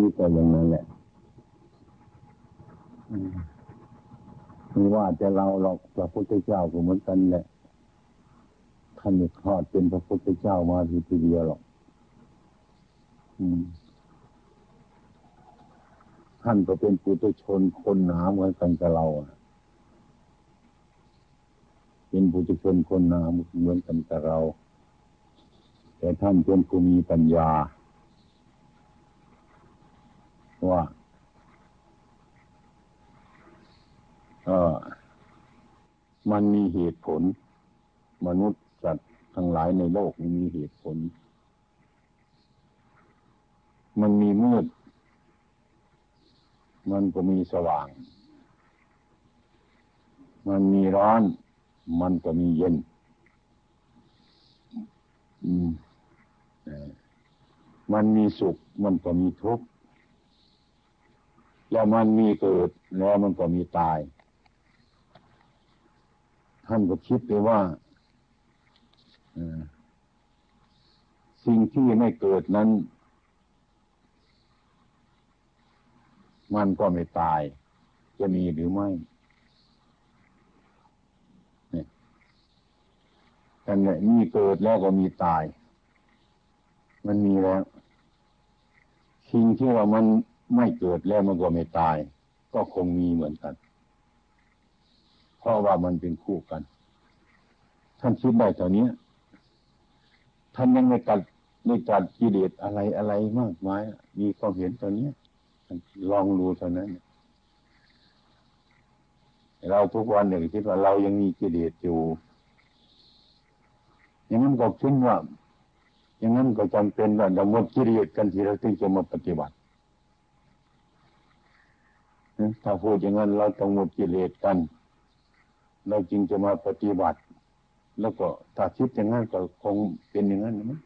นี้ก็อย่างนั้นแหละไม่ว่าจะเราหรอกพระพุทธเจ้าก็เหมือนกันแหละท่านไม่คลอดเป็นพระพุทธเจ้ามาทีเดียวหรอกท่านก็เป็นปุถุชนคนหนาเหมือนกันกับเราเป็นปุถุชนคนหนาเหมือนกันกับเรา แต่ท่านเป็นผู้มีปัญญา ว่าเออมันมีเหตุผล มนุษย์สัตว์ทั้งหลายในโลกมีเหตุผล มันมีมืด มันก็มีสว่าง มันมีร้อน มันก็มีเย็นมันมีสุข มันก็มีทุกข์ แล้วมันมีเกิดแล้วมันก็มีตาย ท่านก็คิดไปว่าสิ่งที่ไม่เกิดนั้น มันก็ไม่ตาย จะมีหรือไม่กันเนี่ยมีเกิดแล้วก็มีตาย มันมีแล้ว สิ่งที่ว่ามัน ไม่เกิดแล้วมันก็ไม่ตาย ก็คงมีเหมือนกัน เพราะว่ามันเป็นคู่กัน ท่านคิดได้ตอนนี้ท่านยังไม่ตัดไม่ตัดกิเลสอะไรอะไรมากมายมีความเห็นตอนนี้ลองดูเท่านั้นเราทุกวันหนึ่งคิดว่าเรายังมีกิเลสอยู่อย่างนั้นก็คิดว่าอย่างนั้นก็จำเป็นว่าเราหมดกิเลสกันทีเราถึงจะมาปฏิบัติ ถ้าพูดอย่างนั้นเราต้องหมดกิเลสกัน เราจึงจะมาปฏิบัติ แล้วก็ถ้าคิดอย่างนั้นก็คงเป็นอย่างนั้นนะ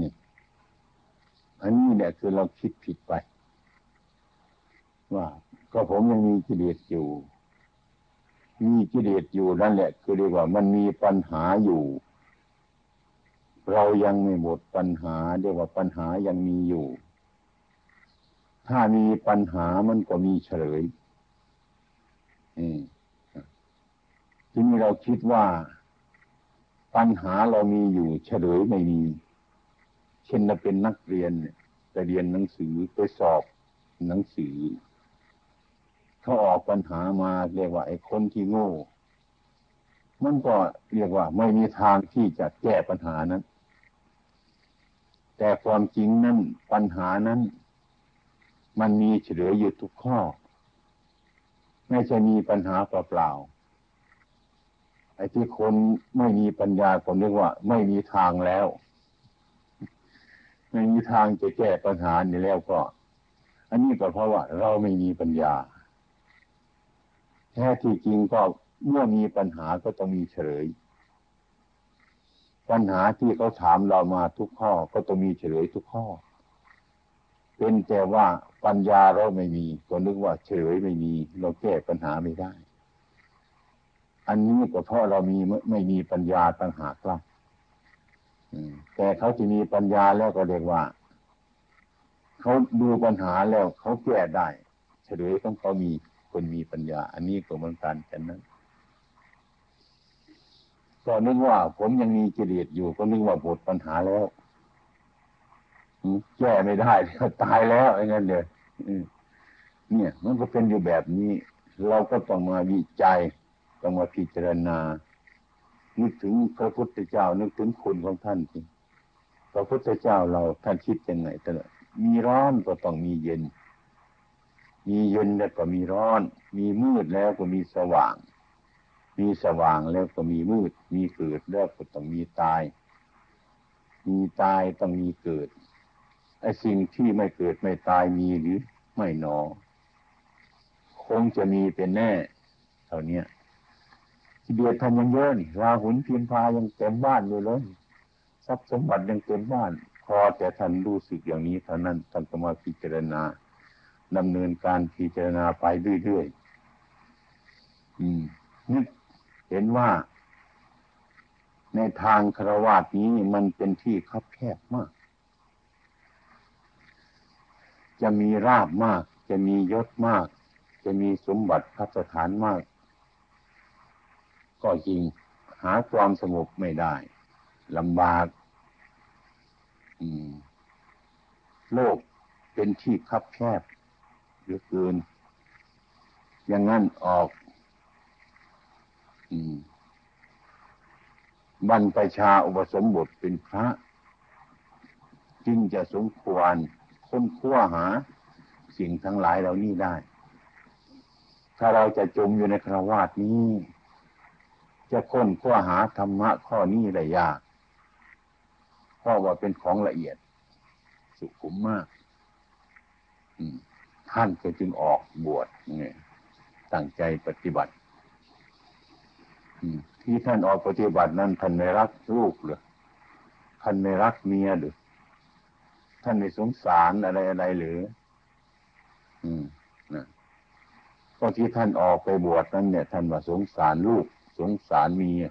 นี่อันนี้เนี่ยคือเราคิดผิดไป ว่า ก็ผมยังมีกิเลสอยู่มีกิเลสอยู่นั่นแหละ คือเรียกว่ามันมีปัญหาอยู่ เรายังไม่หมดปัญหาเรียกว่าปัญหายังมีอยู่ ถ้ามีปัญหามันก็มีเฉลยทีนี้เราคิดว่าปัญหาเรามีอยู่เฉลยไม่มี เช่นเราเป็นนักเรียนไปเรียนหนังสือไปสอบหนังสือ เขาออกปัญหามาเรียกว่าไอ้คนที่โง่ มันก็เรียกว่าไม่มีทางที่จะแก้ปัญหานั้น แต่ความจริงนั้นปัญหานั้น มันมีเฉลยอยู่ทุกข้อ ไม่ใช่มีปัญหาเปล่าๆไอ้ที่คนไม่มีปัญญาผมเรียกว่า ไม่มีทางแล้ว ไม่มีทางจะแก้ปัญหานี่แล้วก็ อันนี้ก็เพราะว่า เราไม่มีปัญญาแท้ที่จริงก็เมื่อมีปัญหาก็ต้องมีเฉลย ปัญหาที่เขาถามเรามาทุกข้อก็ต้องมีเฉลยทุกข้อ เป็นแต่ว่าปัญญาเราไม่มี ก็นึกว่าเฉยไม่มี เราแก้ปัญหาไม่ได้ อันนี้ก็เพราะเรามีไม่มีปัญญาต่างหากล่ะแต่เขาที่มีปัญญาแล้วก็เรียกว่า เขาดูปัญหาแล้วเขาแก้ได้ เฉลยต้องเขามีคนมีปัญญา อันนี้ก็เหมือนกันกันนั้นก็นึกว่าผมยังมีกิเลสอยู่ก็นึกว่าหมดปัญหาแล้ว แก้ไม่ได้ตายแล้วอย่างนั้นเลยเนี่ย มันก็เป็นอยู่แบบนี้ เราก็ต้องมาวิจัยต้องมาพิจารณา นึกถึงพระพุทธเจ้า นึกถึงคุณของท่านสิพระพุทธเจ้าเราท่านคิดยังไงแต่มีร้อนก็ต้องมีเย็น มีเย็นแล้วก็มีร้อน มีมืดแล้วก็มีสว่าง มีสว่างแล้วก็มีมืด มีเกิดแล้วก็ต้องมีตาย มีตายต้องมีเกิด ไอ้สิ่งที่ไม่เกิดไม่ตายมีหรือไม่หนอ คงจะมีเป็นแน่เท่านี้ที่เดือดทันยังเยอะนี่ราหุนพิมพายังเต็มบ้านอยู่เลยทรัพย์สมบัติยังเต็มบ้าน พอแต่ท่านรู้สึกอย่างนี้เท่านั้นท่านก็มาพิจารณาดำเนินการพิจารณาไปเรื่อยๆอืมนึกเห็นว่า ในทางคารวะนี้มันเป็นที่คับแคบมาก จะมีราบมาก จะมียศมาก จะมีสมบัติพัฒฐานมาก ก็จริงหาความสงบไม่ได้ลำบากโลกเป็นที่คับแคบเหลือเกิน อย่างนั้นออกบรรพชาอุปสมบทเป็นพระ จึงจะสมควร ค้นคว้าหา สิ่งทั้งหลายเหล่านี้ได้ ถ้าเราจะจมอยู่ในคราวาสนี้ จะค้นคว้าหาธรรมะข้อนี้ได้ยากเพราะว่าเป็นของละเอียด สุขุมมากท่านก็จึงออกบวชเนี่ยตั้งใจปฏิบัติที่ท่านออกปฏิบัตินั้นท่านไม่รักลูกหรือท่านไม่รักเมียหรือ ท่านไม่สงสารอะไรอะไรหรือ อืมนะก็ที่ท่านออกไปบวชนั้นเนี่ย ท่านว่าสงสารลูก สงสารเมีย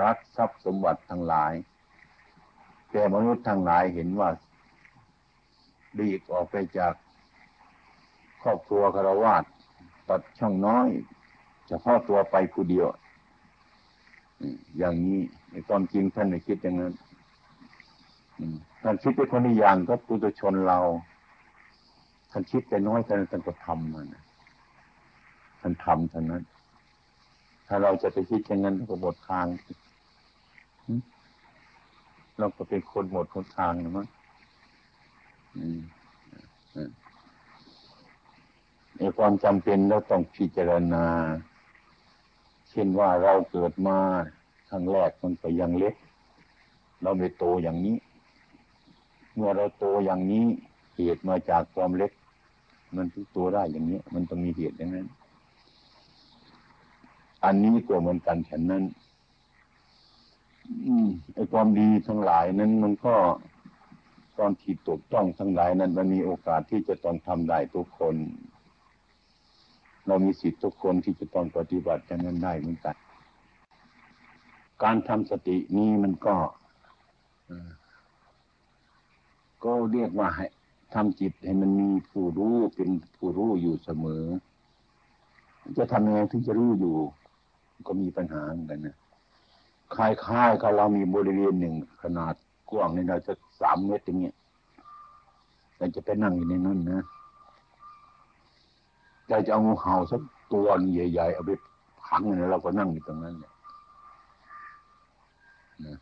รักทรัพย์สมบัติทั้งหลาย แต่มนุษย์ทั้งหลายเห็นว่าดีกออกไปจากครอบครัวคารวาสตัดช่องน้อยจะพ่อตัวไปผู้เดียวอย่างนี้ในความจริงท่านไม่คิดอย่างนั้น ท่านคิดเป็นคนอีอย่างก็ปุถุชนเราท่านคิดแต่น้อยแต่ท่านก็ทำมันท่านทำเท่านั้น ถ้าเราจะไปคิดอย่างนั้นก็หมดทางเราก็เป็นคนหมดคนทางนะมั้งในความจำเป็นเราต้องพิจารณา เช่นว่าเราเกิดมาครั้งแรกมันก็ยังเล็ก เราไม่โตอย่างนี้ มื่อเราโตอย่างนี้เหตุมาจากความเล็ก มันทุกตัวได้อย่างนี้ มันต้องมีเหตุอย่างนั้น อันนี้ก็เหมือนกันฉันนั้นไอ้ความดีทั้งหลายนั้น มันก็ตอนที่ตกต้องทั้งหลายนั้นมันมีโอกาสที่จะต้องทำได้ทุกคน เรามีสิทธิ์ทุกคนที่จะต้องปฏิบัติอย่างนั้นได้เหมือนกัน การทำสตินี้มันก็ ก็เรียกว่าให้ทำจิตให้มันมีผู้รู้เป็นผู้รู้อยู่เสมอ จะทำยังไงถึงจะรู้อยู่ ก็มีปัญหาเหมือนกันนะคล้ายๆกับเรามีบริเวณหนึ่งขนาดกว้างในเราจะสามเมตรอย่างเงี้ยเราจะไปนั่งอยู่ในนั้นนะใจจะเอางูเห่าสักตัวใหญ่ๆเอาไปขังเนี่ยเราก็นั่งอยู่ตรงนั้นเนี่ยนะ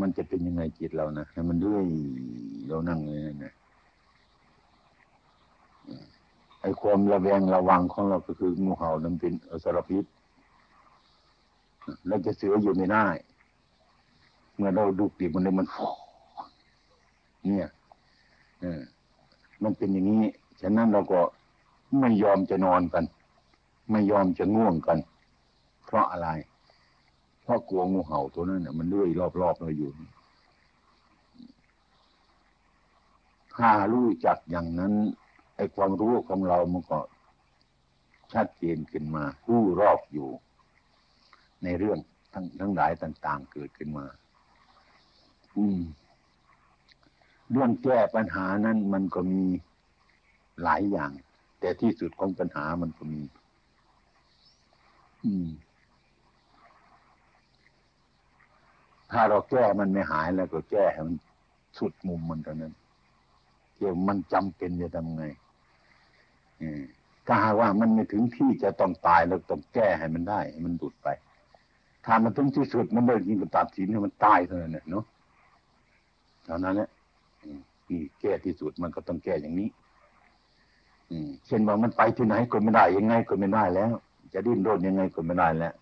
มันจะเป็นยังไงจิตเรานะให้มันด้วยเรานั่งเลยนะไอ้ความระแวงระวังของเราก็คืองูเห่านั้นเป็นอสรพิษเราจะเสืออยู่ไม่ได้ เมื่อเราดูปีกมันเลยมันเนี่ยเออมันเป็นอย่างนี้ฉะนั้นเราก็ไม่ยอมจะนอนกัน ไม่ยอมจะง่วงกัน เพราะอะไร ราะกลัวงูเห่าตัวนั้นเนี่ยมันเลื่อยรอบๆเราอยู่ ถ้ารู้จักอย่างนั้น ไอ้ความรู้ของเรามันก็ชัดเจนขึ้นมารู้รอบอยู่ ในเรื่องทั้งทั้งหลายต่าง ๆ เกิดขึ้นมา อืม เรื่องแก้ปัญหานั้นมันก็มีหลายอย่าง แต่ที่สุดของปัญหามันก็มี อืม ถ้าเราแก้มันไม่หายแล้วก็แก้ให้มันสุดมุมมันเท่านั้นเกี่ยวมันจำเป็นจะทำไงถ้าหากว่ามันไม่ถึงที่จะต้องตายเราต้องแก้ให้มันได้ให้มันดุดไป ถ้ามันถึงที่สุดมันเลยยิงกับตัดสินให้มันตายเท่านั้นเนาะเท่านั้นแหละนี่แก้ที่สุดมันก็ต้องแก้อย่างนี้ อืเช่นว่ามันไปที่ไหนก็ไม่ได้ยังไงก็ไม่ได้แล้ว จะดิ้นรนยังไงก็ไม่ได้แล้ว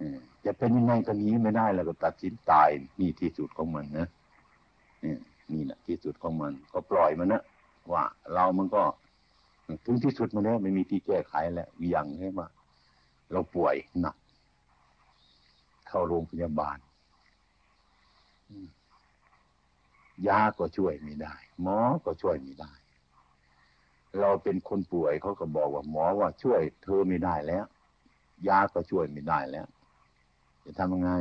อื จะเป็นยังไงก็หนีไม่ได้แล้วก็ตัดสินตายนี่ที่สุดของมันนะนี่แหละที่สุดของมัน ก็ปล่อยมันนะว่าเรามันก็ถึงที่สุดมาแล้วไม่มีที่แก้ไขแล้วอย่างใช่ไหมเราป่วยหนักเข้าโรงพยาบาลยาก็ช่วยไม่ได้ หมอก็ช่วยไม่ได้ เราเป็นคนป่วยเขาก็บอกว่าหมอว่าช่วยเธอไม่ได้แล้ว ยาก็ช่วยไม่ได้แล้ว จะทำยังไง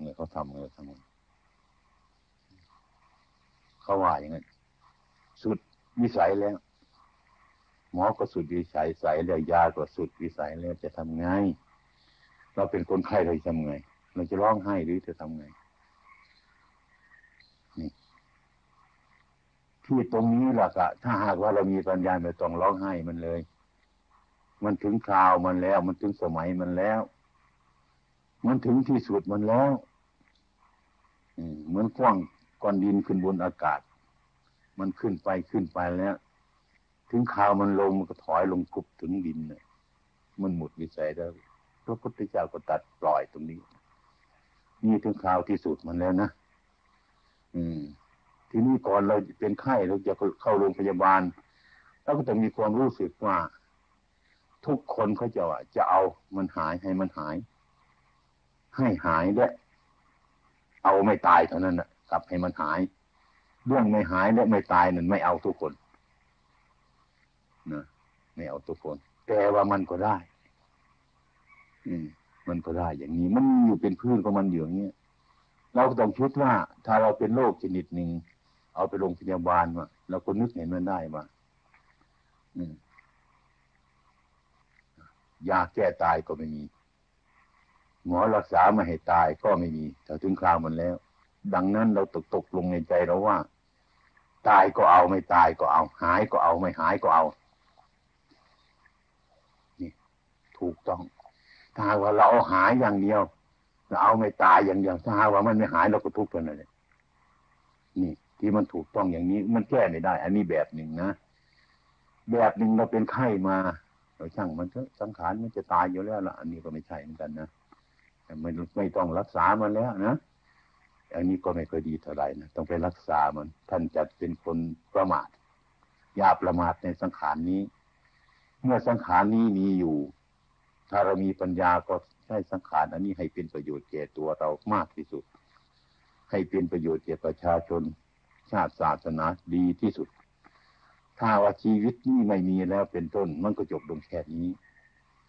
เมื่อเขาทำเมื่อทำเขาว่าอย่างนั้นสุดวิสัยแล้ว หมอก็สุดวิสัยใสแล้วยาก็สุดวิสัยแล้วจะทำไงเราเป็นคนไข้เราจะทำไง เราจะร้องไห้หรือจะทำไงนี่ที่ตรงนี้แหละกะถ้าหากว่าเรามีปัญญาไม่ต้องร้องไห้มันเลย มันถึงคราวมันแล้ว มันถึงสมัยมันแล้ว มันถึงที่สุดมันแล้วเหมือนกว้างก้อนดินขึ้นบนอากาศ มันขึ้นไปขึ้นไปแล้ว ถึงข่าวมันลงมันก็ถอยลงกุบถึงดินเน่ยมันหมดวิสัยแล้วพระพุทธเจ้าก็ตัดปล่อยตรงนี้ นี่ถึงข่าวที่สุดมันแล้วนะอืม ทีนี้ก่อนเราเป็นไข้เราจะเข้าโรงพยาบาลเราก็ต้องมีความรู้สึกว่า ทุกคนเขาจะจะเอามันหายให้มันหาย ให้หายด้วยเอาไม่ตายเท่านั้นนะกลับให้มันหาย เรื่องไม่หายและไม่ตายนั่นไม่เอาทุกคนนะไม่เอาทุกคน แต่ว่ามันก็ได้ อืมมันก็ได้อย่างนี้ มันอยู่เป็นพื้นของมันอยู่อย่างนี้เราก็ต้องคิดว่า ถ้าเราเป็นโรคชนิดหนึ่งเอาไปโรงพยาบาลมาเราก็นึกเห็นมันได้ว่าอืมยาแก้ตายก็ไม่มี หมอรักษาไม่ให้ตายก็ไม่มีถ้าถึงคราวมันแล้ว ดังนั้นเราตกตกลงในใจเราว่า ตายก็เอาไม่ตายก็เอา หายก็เอาไม่หายก็เอา นี่ ถูกต้อง ถ้าว่าเราเอาหายอย่างเดียวเราเอาไม่ตายอย่างเดียวถ้าว่ามันไม่หายเราก็ทุกข์กันเลยนี่ ที่มันถูกต้องอย่างนี้ มันแก้ไม่ได้ อันนี้แบบหนึ่งนะแบบหนึ่งเราเป็นไข้มาเราช่างมันเถอะสังขารมันจะตายอยู่แล้วล่ะ อันนี้ก็ไม่ใช่เหมือนกันนะ ไม่ไม่ต้องรักษามันแล้วนะอันนี้ก็ไม่ค่อยดีเท่าไหร่นะต้องไปรักษามันท่านจะเป็นคนประมาทอย่าประมาทในสังขารนี้ เมื่อสังขารนี้มีอยู่ ถ้าเรามีปัญญาก็ใช้สังขารอันนี้ให้เป็นประโยชน์แก่ตัวเรามากที่สุด ให้เป็นประโยชน์แก่ประชาชน ชาติศาสนาดีที่สุด ถ้าว่าชีวิตนี้ไม่มีแล้วเป็นต้นมันก็จบลงแค่นี้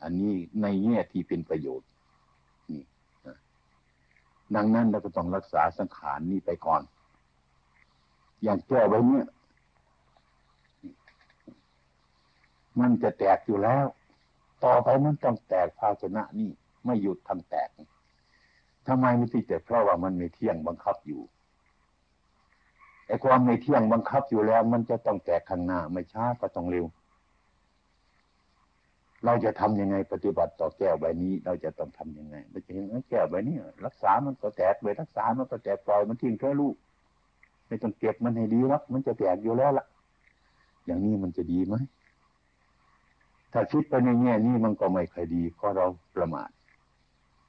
อันนี้ในแง่ที่เป็นประโยชน์ ดังนั้นเราก็ต้องรักษาสังขารนี้ไปก่อน อย่างแก้ไว้เนี่ย มันจะแตกอยู่แล้ว ต่อไปมันต้องแตกภาชนะนี่ไม่หยุดทำแตกทำไมไม่ที่แต่เพราะว่ามันไม่เที่ยงบังคับอยู่ไอ้ความไม่เที่ยงบังคับอยู่แล้ว มันจะต้องแตกข้างหน้าไม่ช้าก็ต้องเร็ว เราจะทํำยังไงปฏิบัติต่อแก้วใบนี้ เราจะต้องทํำยังไงเราจะเห็นแก้วใบนี้รักษามันก็แตกไปรักษามันก็แตกปล่อยมันทิ้งแค่ลูกไม่ต้องเก็บมันให้ดีหรอกมันจะแตกอยู่แล้วล่ะ อย่างนี้มันจะดีไหมถ้าคิดไปในแง่นี้มันก็ไม่ค่อยดีเพราะเราประมาท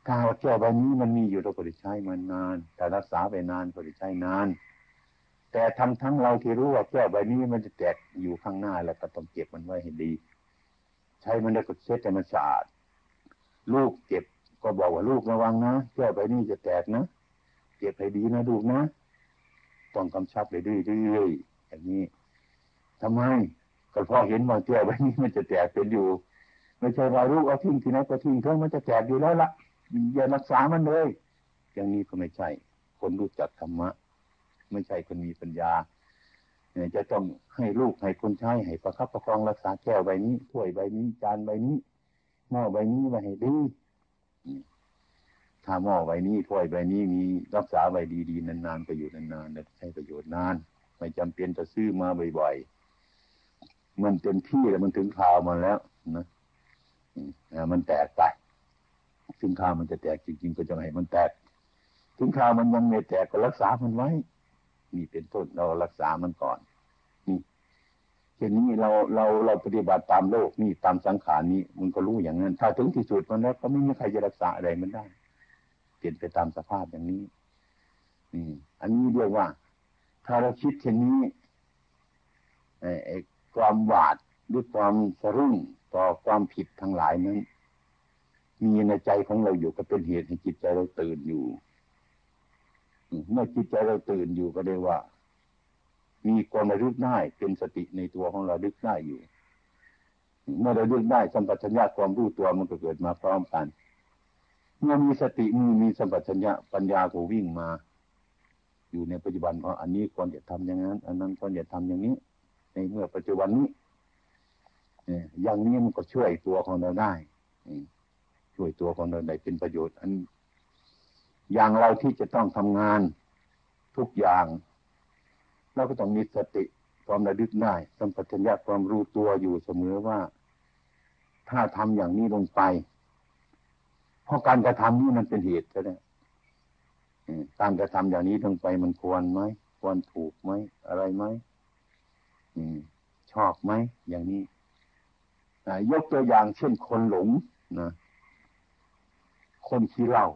ถ้าว่าแก้วใบนี้มันมีอยู่เราก็ได้ใช้มันนานแต่รักษาไปนานก็ได้ใช้นาน แต่ทั้งทั้งเราที่รู้ว่าแก้วใบนี้มันจะแตกอยู่ข้างหน้าแล้วก็ต้องเก็บมันไว้ให้ดี ช้มันได้ก็เช็ดให้มันสะอาด ลูกเก็บก็บอกว่าลูกระวังนะแก้วใบนี้จะแตกนะเก็บให้ดีนะลูกนะต้องกำชับเลยด้วยยอย่างนี้ทำไมก็พอเห็นว่าแก้วใบนี้มันจะแตกเป็นอยู่ ไม่ใช่ว่าลูกเอาทิ้งที่ไหนก็ทิ้งเถอะมันจะแตกอยู่แล้วละอย่ารักษามันเลย อย่างนี้ก็ไม่ใช่ คนรู้จักธรรมะ ไม่ใช่คนมีปัญญา จะต้องให้ลูกให้คนใช้ให้ประคับประคองรักษาแก้วใบนี้ถ้วยใบนี้จานใบนี้หม้อใบนี้ไว้ให้ดีถ้าหม้อใบนี้ถ้วยใบนี้มีรักษาใบดีๆนานๆก็อยู่นานๆใช้ประโยชน์นาน ไม่จำเป็นจะซื้อมาบ่อยๆมันเต็มที่แล้วมันถึงข่าวมาแล้วนะมันแตกไปถึงข่าวมันจะแตกจริงๆก็จะให้มันแตกถึงข่าวมันยังไม่แตกก็รักษามันไว้ นี่เป็นต้นเรารักษามันก่อนนี่เช่นนี้เราเราเราปฏิบัติตามโลกนี่ตามสังขารนี้มันก็รู้อย่างนั้น ถ้าถึงที่สุดมันแล้วก็ไม่มีใครจะรักษาอะไรมันได้ เปลี่ยนไปตามสภาพอย่างนี้อืมอันนี้เรียกว่า ถ้าเราคิดเช่นนี้ไอ้ความหวาดหรือความสะรุ่งต่อความผิดทั้งหลายนั้น มีในใจของเราอยู่ก็เป็นเหตุให้จิตใจเราตื่นอยู่ เมื่อจิตใจเราตื่นอยู่ก็เรียกว่า มีความระลึกได้เป็นสติในตัวของเราลึกได้อยู่ เมื่อเราลึกได้สัมปชัญญะความรู้ตัวมันก็เกิดมาพร้อมกัน เมื่อมีสติมีมีสัมปชัญญะปัญญาก็วิ่งมา อยู่ในปัจจุบันว่าอันนี้ควรจะทำอย่างนั้น อันนั้นควรจะทำอย่างนี้ ในเมื่อปัจจุบันนี้อย่างนี้มันก็ช่วยตัวของเราได้ช่วยตัวของเราได้เป็นประโยชน์ อัน อย่างเราที่จะต้องทำงานทุกอย่าง เราก็ต้องมีสติความระลึกได้สัมปชัญญะความรู้ตัวอยู่เสมอว่า ถ้าทำอย่างนี้ลงไป เพราะการกระทำนี้มันเป็นเหตุใช่ไหมการกระทำอย่างนี้ลงไปมันควรไหมควรถูกไหมอะไรไหมชอบไหมอย่างนี้ยกตัวอย่างเช่นคนหลงนะคนขี้เหล้า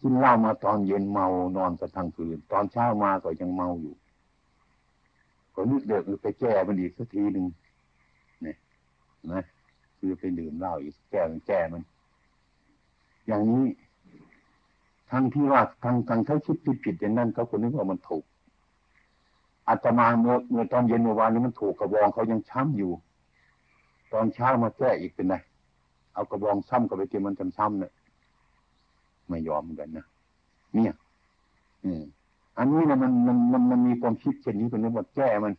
กินเหล้ามาตอนเย็นเมานอนกันทั้งคืน ตอนเช้ามาก็ยังเมาอยู่ก็นึกเดือดไปแก้มันอีกสักทีหนึ่งเนี่ยนะคือไปดื่มเหล้าอีกแก้มันแก้มัน อย่างนี้ ทั้งที่ว่าทางทางเขาคิดผิดผิดอย่างนั้นเขาคนนึกว่ามันถูกอาตมาเมื่อเมื่อตอนเย็นเมื่อวานนี้มันถูกกระบองเขายังช้ำอยู่ ตอนเช้ามาแก้อีกเป็นไงเอากระบองซ้ำกับไปเตรียมมันช้ำเนี่ย ไม่ยอมกันนะเนี่ยอืมอันนี้นะมันมันมันมันมีความคิดเช่นนี้เป็นเรื่องบทแก้มัน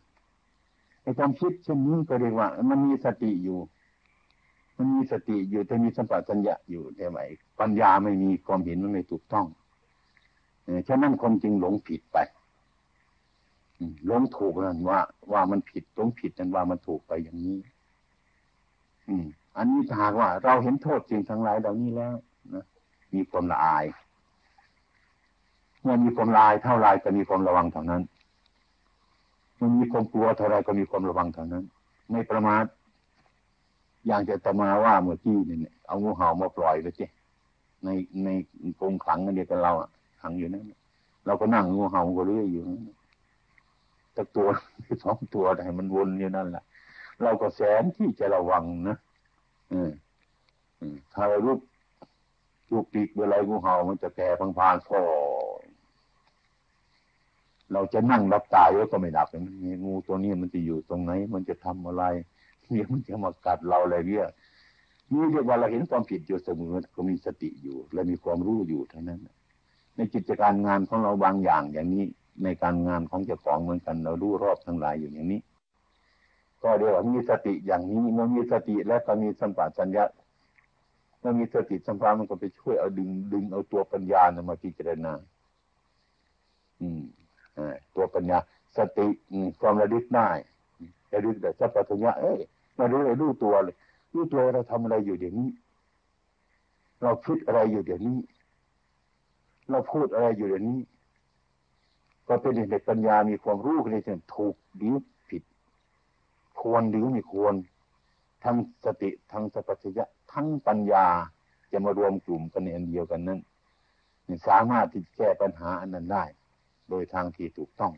ไอ้ความคิดเช่นนี้ก็เรียกว่า มันมีสติอยู่ มันมีสติอยู่แต่มีสัมปชัญญะอยู่แต่ไหมปัญญาไม่มีความเห็นมันไม่ถูกต้องฉะนั้นคนจึงหลงผิดไปหลงถูกนั่นว่า ว่ามันผิดหลงผิดนั่นว่ามันถูกไปอย่างนี้ อืม อันนี้ถ้าว่า เราเห็นโทษจริงทั้งหลายเหล่านี้แล้ว มีความละอาย เมื่อมีความละอายเท่าไรก็มีความระวังเท่านั้นมันมีความกลัวเท่าไรก็มีความระวังเท่านั้น ไม่ประมาทอย่างจะตมาว่าเมื่อกี้เนี่ยเอางูเห่ามาปล่อยไปสิในในกรงขังกันเดียวกันเราอะขังอยู่นั่นเราก็นั่งงูเห่าก็เรื่อยอยู่นั่นตัวสองตัวให้มันวนอยู่นั่นแหละเราก็แสนที่จะระวังนะอืมถ้าเรารู้ ลูกปีกเวลางูเห่ามันจะแก่พังพานฟอเราจะนั่งรับตายก็ไม่ดับมันงูตัวนี้มันจะอยู่ตรงไหน มันจะทำอะไรเดี๋ยวมันจะมากัดเราอะไรเงี้ยนี่เรียกว่าเราเห็นความผิดอยู่เสมอก็มีสติอยู่ และมีความรู้อยู่เท่านั้น ในกิจการงานของเราบางอย่างอย่างนี้ ในการงานของเจ้าของเหมือนกัน เรารู้รอบทั้งหลายอยู่อย่างนี้ ก็เรียวมีสติอย่างนี้เมื่อมีสติและก็มีสัมปชัญญะ มื่อมีสติสัมปชัญญะมันก็ไปช่วยเอาดึงดึงเอาตัวปัญญานะมาพิจารณา อืมตัวปัญญา สติความระลึกได้ระลึกแต่สัพพัญญะเอ้ยมารู้เลยรู้ตัวเลยรู้ตัวเราทำอะไรอยู่เดี๋ยวนี้ เราคิดอะไรอยู่เดี๋ยวนี้ เราพูดอะไรอยู่เดี๋ยวนี้ ก็เป็นเด็กปัญญามีความรู้กันเลยถึงถูกหรือผิด ควรหรือไม่ควรทั้งสติทั้งสัพพัญญะ ทั้งปัญญาจะมารวมกลุ่มกันในอันเดียวกันนั้นสามารถที่จะแก้ปัญหาอันนั้นได้ โดยทางที่ถูกต้อง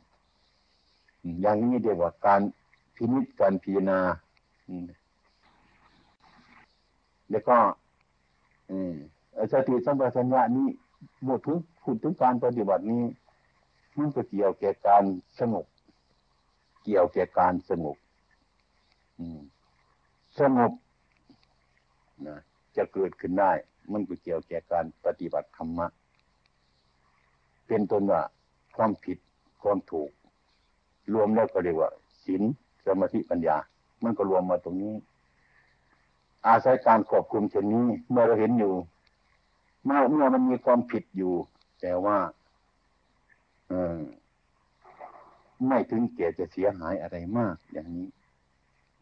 อย่างนี้เรียกว่าการพินิจการพิจารณาแล้วก็สติสัมปชัญญะนี้บทถึงพูดถึงการปฏิบัตินี้มันก็เกี่ยวแก่การสงบเกี่ยวแก่การสงบสงบ นะจะเกิดขึ้นได้ มันก็เกี่ยวแก่การปฏิบัติธรรมะ เป็นต้นว่าความผิดความถูก รวมแล้วก็เรียกว่าศีลสมาธิปัญญา มันก็รวมมาตรงนี้ อาศัยการควบคุมเช่นนี้ เมื่อเราเห็นอยู่ เมื่อเมื่อมันมีความผิดอยู่ แต่ว่าเออไม่ถึงเกียจะเสียหายอะไรมาก อย่างนี้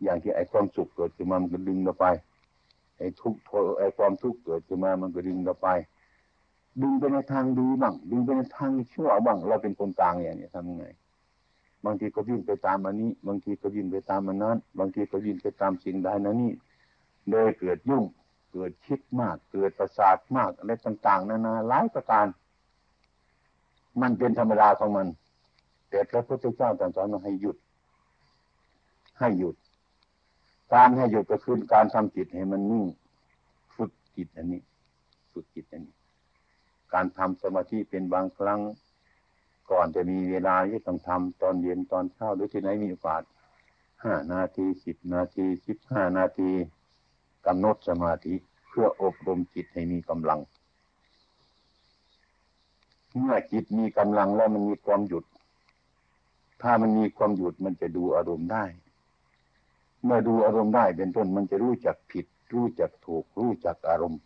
อย่างที่ไอ้ความสุขเกิดขึ้นมามันก็ดึงเราไป ไอ้ทุกข์ไอ้ความทุกข์เกิดขึ้นมามันก็ดึงเราไป ดึงไปในทางดีบ้างดึงไปในทางชั่วบ้างเราเป็นคนกลางอย่างนี้ทำยังไงบางทีก็วิ่งไปตามอันนี้ บางทีก็วิ่งไปตามอันนั้น บางทีก็วิ่งไปตามสิ่งใดนั้นนี่โดยเกิดยุ่งเกิดคิดมาก เกิดประสาทมากอะไรต่างๆนานาหลายประการ มันเป็นธรรมดาของมัน แต่พระพุทธเจ้าตรัสสอนให้หยุด ให้หยุด การให้หยุดก็คือการทำจิตให้มันนิ่งฝึกจิตอันนี้ฝึกจิตอันนี้ การทำสมาธิเป็นบางครั้ง ก่อนจะมีเวลาที่ต้องทำตอนเย็นตอนเช้าหรือที่ไหนมีโอกาสห้านาทีสิบนาทีสิบห้านาทีกำหนดสมาธิเพื่ออบรมจิตให้มีกำลัง เมื่อจิตมีกำลังแล้วมันมีความหยุด ถ้ามันมีความหยุดมันจะดูอารมณ์ได้ เมื่อดูอารมณ์ได้เป็นต้นมันจะรู้จักผิด รู้จักถูก รู้จักอารมณ์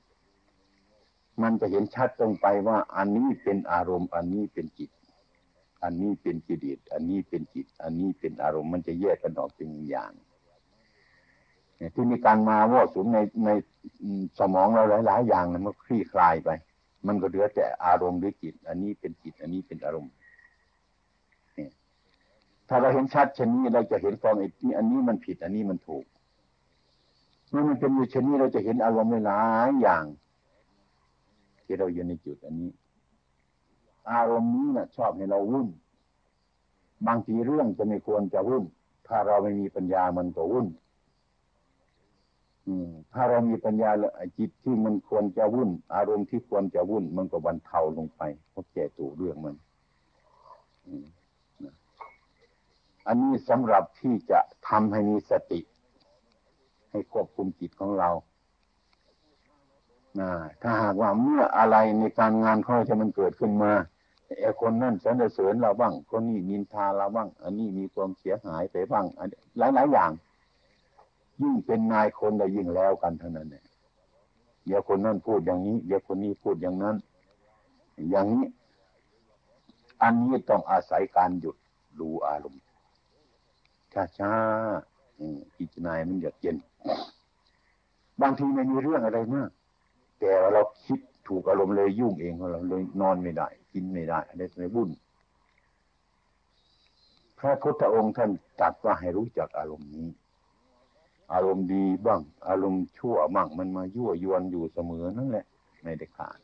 มันจะเห็นชัดตรงไปว่าอันนี้เป็นอารมณ์ อันนี้เป็นจิต อันนี้เป็นกิเลสอันนี้เป็นจิต อันนี้เป็นอารมณ์ มันจะแยกกันออกเป็นอย่างที่มีการมาว่าสุมในในสมองเราหลาย ๆ อย่างมันก็คลี่คลายไป มันก็เหลือแต่อารมณ์หรือจิต อันนี้เป็นจิต อันนี้เป็นอารมณ์ ถ้าเราเห็นชัดเช่นนี้เราจะเห็นความไอ้ที่อันนี้มันผิด อันนี้มันถูกเมื่อมันเป็นอยู่เช่นนี้เราจะเห็นอารมณ์หลายอย่าง ที่เราอยู่ในจุดอันนี้ อารมณ์นี้นะชอบให้เราวุ่น บางทีเรื่องจะไม่ควรจะวุ่น ถ้าเราไม่มีปัญญามันก็วุ่นถ้าเรามีปัญญาแล้วจิตที่มันควรจะวุ่น อารมณ์ที่ควรจะวุ่น มันก็บรรเทาลงไปเพราะแก่ตัวเรื่องมันอั อันนี้สำหรับที่จะทำให้มีสติ ให้ควบคุมจิตของเราถ้าหากว่าเมื่ออะไรในการงานเขาจะมันเกิดขึ้นมาไอ้คนนั่นสรรเสริญเราบ้าง คนนี้นินทาเราบ้าง อันนี้มีความเสียหายไปบ้างหลายหลายอย่าง ยิ่งเป็นนายคนเรายิ่งแล้วกันเท่านั้นเนี่ยเดี๋ยวคนนั้นพูดอย่างนี้ เดี๋ยวคนนี้พูดอย่างนั้น อย่างนี้ อันนี้ต้องอาศัยการหยุดดูอารมณ์ ช้าๆพิจารณามันเยือกเย็น บางทีไม่มีเรื่องอะไรมาก แต่เราคิดถูกอารมณ์เลยยุ่งเองเราเลยนอนไม่ได้ กินไม่ได้อะไรไม่บุญพระพุทธองค์ท่านตรัสว่าให้รู้จักอารมณ์นี้ อารมณ์ดีบ้าง อารมณ์ชั่วบ้างมันมายั่วยวนอยู่เสมอนั่นแหละไม่ได้ขาด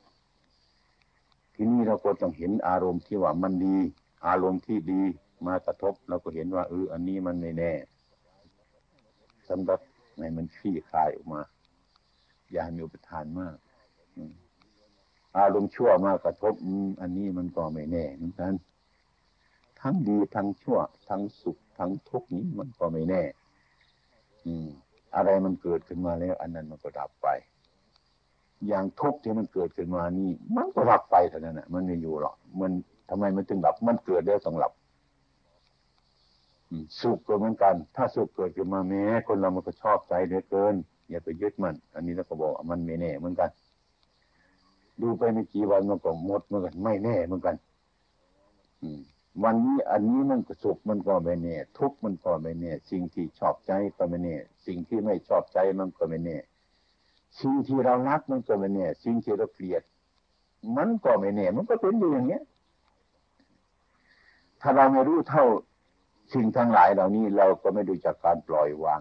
ทีนี้เราก็ต้องเห็นอารมณ์ที่ว่ามันดี อารมณ์ที่ดี มากระทบเราก็เห็นว่าเอออันนี้มันไม่แน่สำหรับในมันขี้คลายออกมา อย่ามีอุปทานมากอารมณ์ชั่วมากระทบอันนี้มันก็ไม่แน่เหมือนกันทั้งดีทั้งชั่ว ทั้งสุขทั้งทุกข์นี้มันก็ไม่แน่ อืม อะไรมันเกิดขึ้นมาแล้ว อันนั้นมันก็ดับไป อย่างทุกข์ที่มันเกิดขึ้นมานี่ มันก็ดับไปเท่านั้นแหะมันไม่อยู่หรอกมันทำไมมันถึงดับ มันเกิดแล้วต้องดับ สุขก็เหมือนกัน ถ้าสุขเกิดขึ้นมาแม้คนเรามันก็ชอบใจเหลือเกิน อย่าไปยึดมัน อันนี้เราก็บอกมันไม่แน่เหมือนกัน ดูไปไม่กี่วันมันก็หมดเหมือนกัน ไม่แน่เหมือนกัน อืมวันนี้อันนี้มันก็สุขมันก็ไม่แน่ทุกมันก็ไม่แน่สิ่งที่ชอบใจก็ไม่แน่สิ่งที่ไม่ชอบใจมันก็ไม่แน่สิ่งที่เรารักมันก็ไม่แน่สิ่งที่เราเกลียด มันก็ไม่แน่มันก็เป็นอยู่อย่างเนี้ย ถ้าเราไม่รู้เท่า สิ่งทั้งหลายเหล่านี้เราก็ไม่ดูจากการปล่อยวาง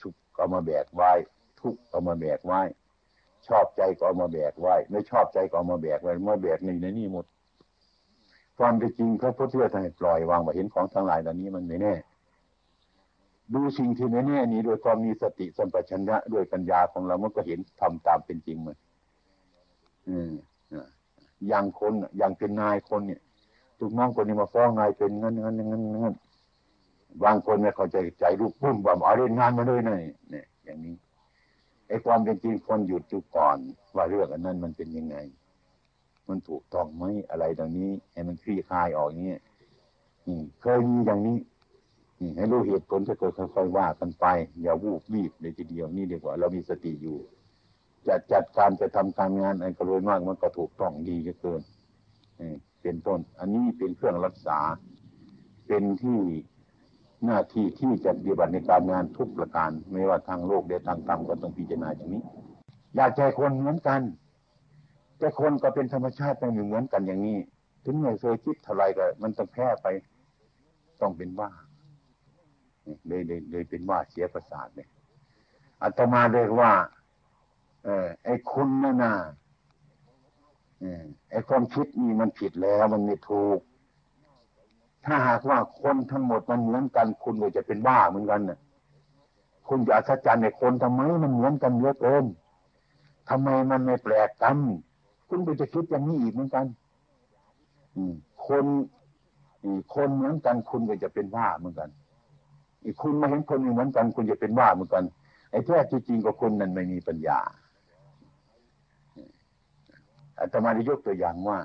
สุขก็มาแบกไว้ ทุกข์ก็มาแบกไว้ ชอบใจก็มาแบกไว้ ไม่ชอบใจก็มาแบกไว้มาแบกในในนี้หมดความเป็นจริงพระพุทธเจ้าท่านปล่อยวางว่าเห็นของทั้งหลายเหล่านี้มันไม่แน่ ดูสิ่งที่ไม่แน่นี้โดยความมีสติสัมปชัญญะด้วยปัญญาของเรามันก็เห็นทำตามเป็นจริงมันอืมอย่างคนอย่างเป็นนายคนเนี่ย ถูกน้องคนนี้มาฟ้องนายเป็นงั้นงั้นงั้นงั้นบางคนไม่เข้าใจใจลูกปุ้มบ่าเอาเล่นงานมาด้วยนะเนี่ยอย่างนี้ไอ้ความเป็นจริงคนหยุดจุก่อน ว่าเรื่องอันนั้นมันเป็นยังไง มันถูกต้องไหมอะไรตรงนี้ให้มันคลี่คลายออกเนี้ยเคยมีอย่างนี้ให้รู้เหตุผลจะเกิดค่อยๆว่ากันไป อย่าวูบวีบเลยทีเดียวนี่เดียกว่า เรามีสติอยู่จะจัดการจะทำการงานอะไรก็เลยมากมันก็ถูกต้องดีเกิน เป็นต้น อันนี้เป็นเครื่องรักษา เป็นที่หน้าที่ที่จะปฏิบัติในการงานทุกประการ ไม่ว่าทางโลกหรือทางธรรมก็ต้องพิจารณาอย่างนี้ อยากใจคนเหมือนกัน แต่คนก็เป็นธรรมชาติไม่เหมือนกันอย่างนี้ ถึงไม่เคยคิดเท่าไรก็ มันต้องแพ้ไปต้องเป็นบ้าเลยเลยเลยเป็นว่าเสียประสาทเนี่ยอาตมาเรียกว่า เออไอ้คุณนั่นน่ะ ไอ้ความคิดนี่มันผิดแล้วมันไม่ถูก ถ้าหากว่าคนทั้งหมดมันเหมือนกัน คุณก็จะเป็นบ้าเหมือนกันน่ะ คุณจะอัศจรรย์ในคนทำไมมันเหมือนกันเยอะเกินทำไมมันไม่แปลกกัน คุณก็จะคิดอย่างนี้อีกเหมือนกันคนคนเหมือนกัน คุณก็จะเป็นว่าเหมือนกันอีกคุณมาเห็นคนเหมือนกัน คุณจะเป็นว่าเหมือนกันไอ้แท้จริงก็คนนั้นไม่มีปัญญา อาตมาได้ยกตัวอย่างว่า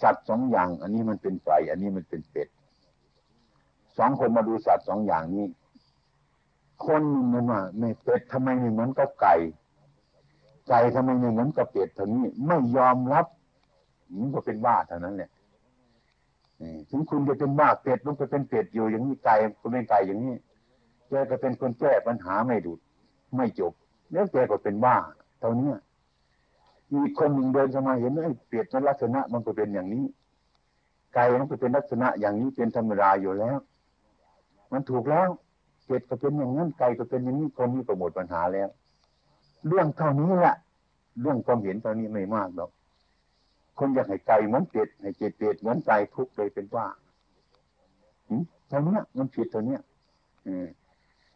สัตว์สองอย่าง อันนี้มันเป็นไก่อันนี้มันเป็นเป็ดสองคนมาดูสัตว์สองอย่างนี้ คนหนึ่งมันว่าไม่เป็ดทำไมไม่เหมือนกับไก่ไก่ทำไมไม่เหมือนกับเป็ดเท่านี้ ไม่ยอมรับมันก็เป็นบ้าเท่านั้นแหละถึงคุณจะเป็นบ้าเป็ดมันก็เป็นเป็ดอยู่อย่างนี้ไก่ก็เป็นไก่อย่างนี้แกก็เป็นคนแก้ปัญหาไม่ดุดไม่จบ แล้วแกก็เป็นบ้าเท่านี้ มีคนหนึ่งเดินเข้ามาเห็นไอ้เป็ดมันลักษณะมันก็เป็นอย่างนี้ไก่มันก็เป็นลักษณะอย่างนี้เป็นธรรมดาอยู่แล้ว มันถูกแล้วเป็ดก็เป็นอย่างนั้นไก่ก็เป็นอย่างนี้คนนี้ก็หมดปัญหาแล้ว เรื่องเท่านี้แหละเรื่องความเห็นเท่านี้ไม่มากหรอกคนอยากให้ไก่เหมือนเป็ดให้เจ็ดเป็ดเหมือนไก่ทุกเลยเป็นว่าเท่านี้มันผิดตัวเนี้ย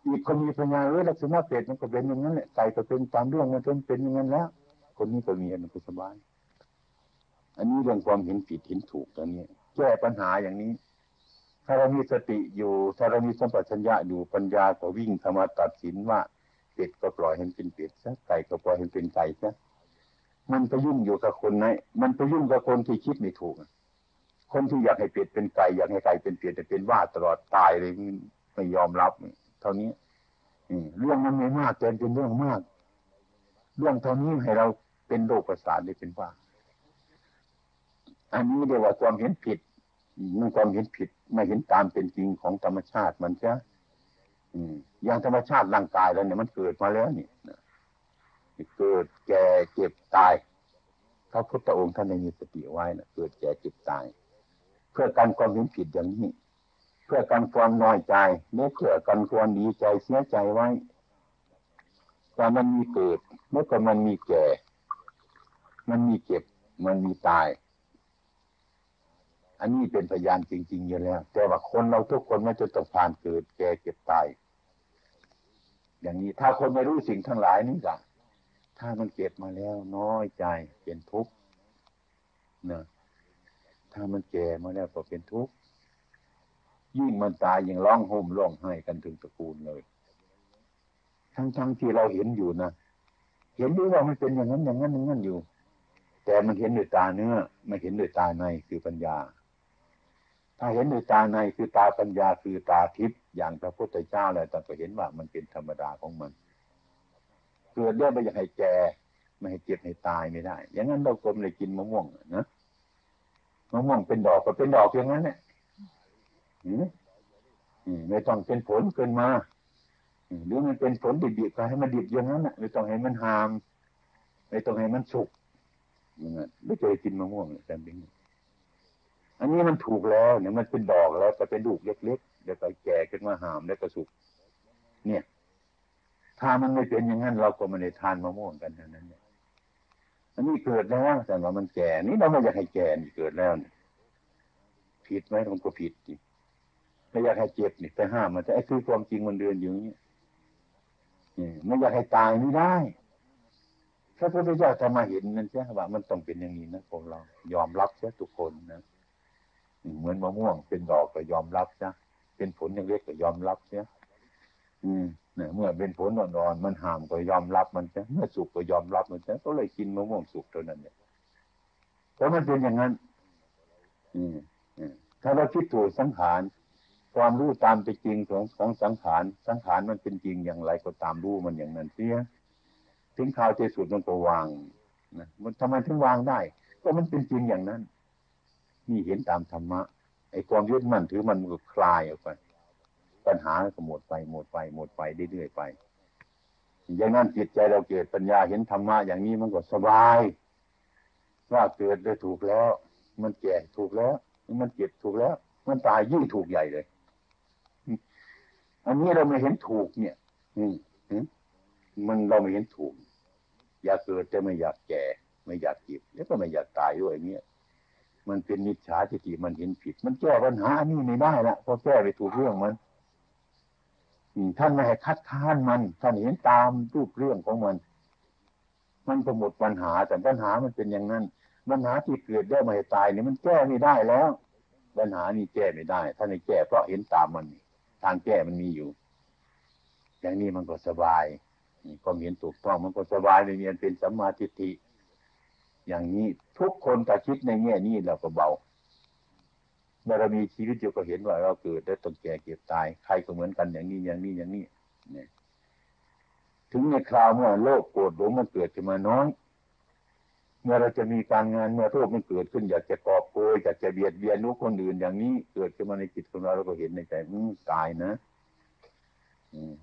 อีกคนมีปัญญาเออลักษณะเป็ดมันก็เป็นอย่างนั้นแหละไก่ก็เป็นตามเรื่องมันเป็นเป็นอย่างนั้นแล้ว คนนี้ก็มีมันก็สบาย อันนี้เรื่องความเห็นผิดเห็นถูกตัวนี้แก้ปัญหาอย่างนี้ ถ้าเรามีสติอยู่ ถ้าเรามีสัมปชัญญะอยู่ปัญญาก็วิ่งเข้ามาตัดสินว่าเป็ดก็ปล่อยให้เป็นเป็ดซะไก่ก็ปล่อยให้เป็นไก่ซะมันไปยุ่งอยู่กับคนไหนมันไปยุ่งกับคนที่คิดไม่ถูกคนที่อยากให้เป็ดเป็นไก่อยากให้ไก่เป็นเป็ดแต่เป็นว่าตลอดตายเลยไม่ยอมรับเท่านี้เรื่องมันไม่มากแต่เป็นเรื่องมาก เรื่องเท่านี้ให้เรา เป็นโรคประสาทได้เป็นว่า อันนี้เรียกว่าความเห็นผิดมันความเห็นผิดไม่เห็นตามเป็นจริงของธรรมชาติมันจะอย่างธรรมชาติร่างกายแล้วเนี่ยมันเกิดมาแล้วนี่เกิดแก่เจ็บตายพระพุทธองค์ท่านในมีสติไว้นะเกิดแก่เจ็บตาย เพื่อการความเห็นผิดอย่างนี้ เพื่อการความน้อยใจเมื่อเพื่อการความดีใจเสียใจไว้ตอนมันมีเกิดเมื่อก่อนมันมีแก่ มันมีเจ็บ มันมีตาย อันนี้เป็นพยานจริง ๆ อยู่แล้ว แต่ว่าคนเราทุกคนไม่จะต้องผ่านเกิด แก่เจ็บตาย อย่างนี้ถ้าคนไม่รู้สิ่งทั้งหลายนี่ก็ถ้ามันเก็บมาแล้ว น้อยใจเป็นทุกข์นะถ้ามันแก่มาแล้วก็เป็นทุกข์ยิ่งมันตายยังร้องห่มร้องไห้กันถึงตระกูลเลย ทั้งๆทที่เราเห็นอยู่นะเห็นด้วยว่ามันเป็นอย่างนั้นอย่างนั้นอย่างนั้นอยู่ แต่มันเห็นด้วยตาเนื้อไม่เห็นด้วยตาในคือปัญญา ถ้าเห็นด้วยตาในคือตาปัญญาคือตาทิพย์อย่างพระพุทธเจ้าแล้วแต่ก็เห็นว่ามันเป็นธรรมดาของมันเกิดได้ไม่อยากให้แก่ไม่ให้เจ็บให้ตายไม่ได้ อย่างนั้นเรากลมเลยกินมะม่วงนะมะม่วงเป็นดอกก็เป็นดอกอย่างนั้นแหละไม่ต้องเป็นผลเกินมาหรือมันเป็นผลดิบๆก็ให้มันดิบอย่างนั้นนะไม่ต้องให้มันหาม ไม่ต้องให้มันสุก อย่างนั้นไม่เคยกินมะม่วงแต่เป็นอันนี้มันถูกแล้วเนี่ยมันเป็นดอกแล้วแต่เป็นลูกเล็กๆเดี๋ยวไปแก่ขึ้นมาหามแล้วก็สุก เนี่ย ถ้ามันไม่เป็นอย่างนั้นเราก็ไม่ได้ทานมะม่วงกันเท่านั้นเนี่ยอันนี้เกิดแล้วแต่ว่ามันแก่นี่เราไม่อยากให้แก่นี่เกิดแล้วเนี่ยผิดไหมมันก็ผิดจิไม่อยากให้เจ็บนี่ไปห้ามมันแต่ไอ้คือความจริงมันเดินอยู่นี้ไม่อยากให้ตายไม่ได้ พระพุทธเจ้าจะมาเห็นนั่นใช่ว่ามันต้องเป็นอย่างนี้นะพวกเรายอมรับเสียทุกคนนะเหมือนมะม่วงเป็นดอกก็ยอมรับนะเป็นผลอย่างเล็กก็ยอมรับเสียอืมเนี่ยเมื่อเป็นผลอ่อนๆมันห้ามก็ยอมรับมันจะเมื่อสุกก็ยอมรับมันจะก็เลยกินมะม่วงสุกเท่านั้นเนี่ยเพราะมันเป็นอย่างนั้น อืมถ้าเราคิดถูกสังขารความรู้ตามเป็นจริงของของสังขาร สังขารมันเป็นจริงอย่างไรก็ตามรู้มันอย่างนั้นเสีย ถึงข่าวที่สุดมันก็วางนะมันทำไมถึงวางได้ ก็มันเป็นจริงอย่างนั้น นี่เห็นตามธรรมะไอ้ความยึดมั่นถือมันก็คลายออกไป ปัญหาก็หมดไปหมดไปหมดไปเรื่อยๆไปอย่างนั้นจิตใจเราเกิดปัญญาเห็นธรรมะอย่างนี้มันก็สบาย ว่าเกิดได้ถูกแล้ว มันแก่ถูกแล้ว มันเจ็บถูกแล้ว มันตายยิ่งถูกใหญ่เลย อันนี้เราไม่เห็นถูกเนี่ย อืมมันเราไม่เห็นถูก อยากเกิดแต่ไม่อยากแก่ ไม่อยากเจ็บแล้วก็ไม่อยากตายด้วยเนี่ยมันเป็นนิจฉาทิฏฐิมันเห็นผิด มันแก้ปัญหานี่ไม่ได้ละเพราะแก้ไปถูกเรื่องมันท่านไม่ให้คัดค้านมันท่านเห็นตามรูปเรื่องของมัน มันก็หมดปัญหาแต่ปัญหามันเป็นอย่างนั้นปัญหาที่เกิดได้มาให้ตายเนี่ยมันแก้ไม่ได้แล้ว ปัญหานี่แก้ไม่ได้ท่านไม่แก้เพราะเห็นตามมันทางแก้มันมีอยู่ อย่างนี้มันก็สบาย ความเห็นถูกต้องมันก็สบายในเรียนเป็นสัมมาทิฏฐิอย่างนี้ทุกคนถ้าคิดในแง่นี้เราก็เบาเมื่อเรามีชีวิตอยู่ก็เห็นว่าเราเกิดได้ต้องแก่เก็บตาย ใครก็เหมือนกันอย่างนี้อย่างนี้อย่างนี้เนี่ยถึงในคราวเมื่อโลกโกรธหลงมันเกิดขึ้นมาน้อยเมื่อเราจะมีการงานเมื่อโทษมันเกิดขึ้น อยากจะกอบโกยอยากจะเบียดเบียนนุคนอื่นอย่างนี้ เกิดขึ้นมาในจิตของเราเราก็เห็นในใจอืมตายนะอืม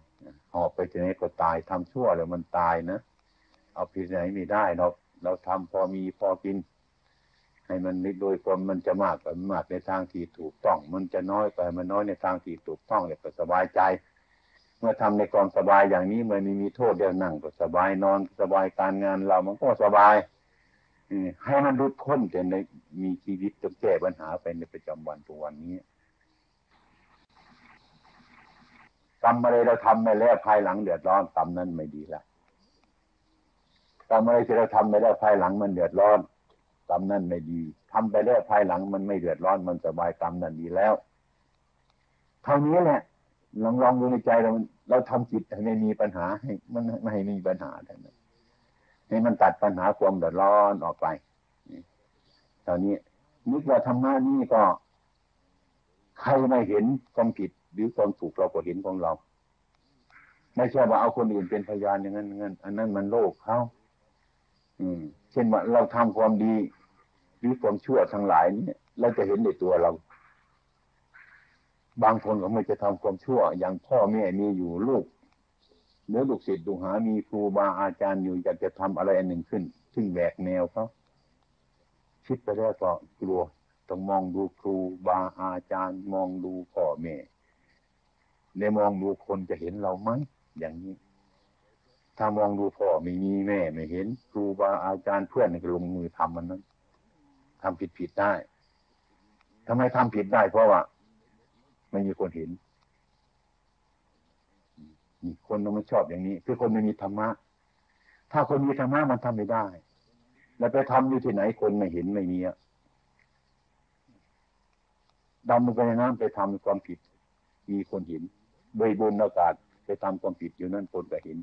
หอบไปที่ไหนก็ตายทำชั่วแล้วมันตายนะเอาผิดไหนไม่ได้เราเราทำพอมีพอกิน ให้มันโดยความมันจะมากก็มากในทางที่ถูกต้อง มันจะน้อยไปมันน้อยในทางที่ถูกต้องแล้วก็สบายใจ เมื่อทำในความสบายอย่างนี้มันไม่มีโทษเดียวนั่งก็สบายนอนสบายการงานเรามันก็สบายให้มันรุดพ้นแต่ในมีชีวิตจะแก้ปัญหาไปในประจำวันตัววันนี้ กรรมอะไรเราทำไปแล้วภายหลังเดือดร้อนกรรมนั้นไม่ดีละกรรมอะไรที่เราทำไปแล้วภายหลังมันเดือดร้อนกรรมนั้นไม่ดีทำไปแล้วภายหลังมันไม่เดือดร้อนมันสบายกรรมนั้นดีแล้ว เท่านี้แหละลองลองดูในใจเราเราทำจิตให้ไม่มีปัญหาให้มันไม่ให้มีปัญหาทั้งนั้นให้มันตัดปัญหาความเดือดร้อนออกไปตอนนี้นึกว่าธรรมะนี่ก็ ใครไม่เห็นความผิด หรือความถูกเราก็เห็นของเรา ไม่ใช่ว่าเอาคนอื่นเป็นพยานอย่างนั้นงั้น อันนั้นมันโลกเขาอืม เช่นว่าเราทำความดี หรือความชั่วทั้งหลายนี่เราจะเห็นในตัวเรา บางคนก็ไม่จะทำความชั่ว อย่างพ่อแม่มีอยู่ลูกเนื้อลูกศิษย์ลูกหา มีครูบาอาจารย์อยู่อยากจะทำอะไรอันหนึ่งขึ้น ซึ่งแหวกแนวเขาคิดไปแล้วก็กลัวต้องมองดูครูบาอาจารย์ มองดูพ่อแม่ ในมองดูคนจะเห็นเราไหมอย่างนี้ ถ้ามองดูพ่อไม่มีแม่ไม่เห็นครูบาอาจารย์เพื่อนก็ลงมือทำมันนั้นทำผิดผิดได้ทำไมทำผิดได้ เพราะว่าไม่มีคนเห็นคนเราไม่ชอบอย่างนี้ คือคนไม่มีธรรมะ ถ้าคนมีธรรมะมันทำไม่ได้ แล้วไปทำอยู่ที่ไหนคนไม่เห็นไม่มีอะดำลงไปในน้ำไปทำความผิด มีคนเห็น โดยบนอากาศไปทำความผิดอยู่นั่นคนก็เห็น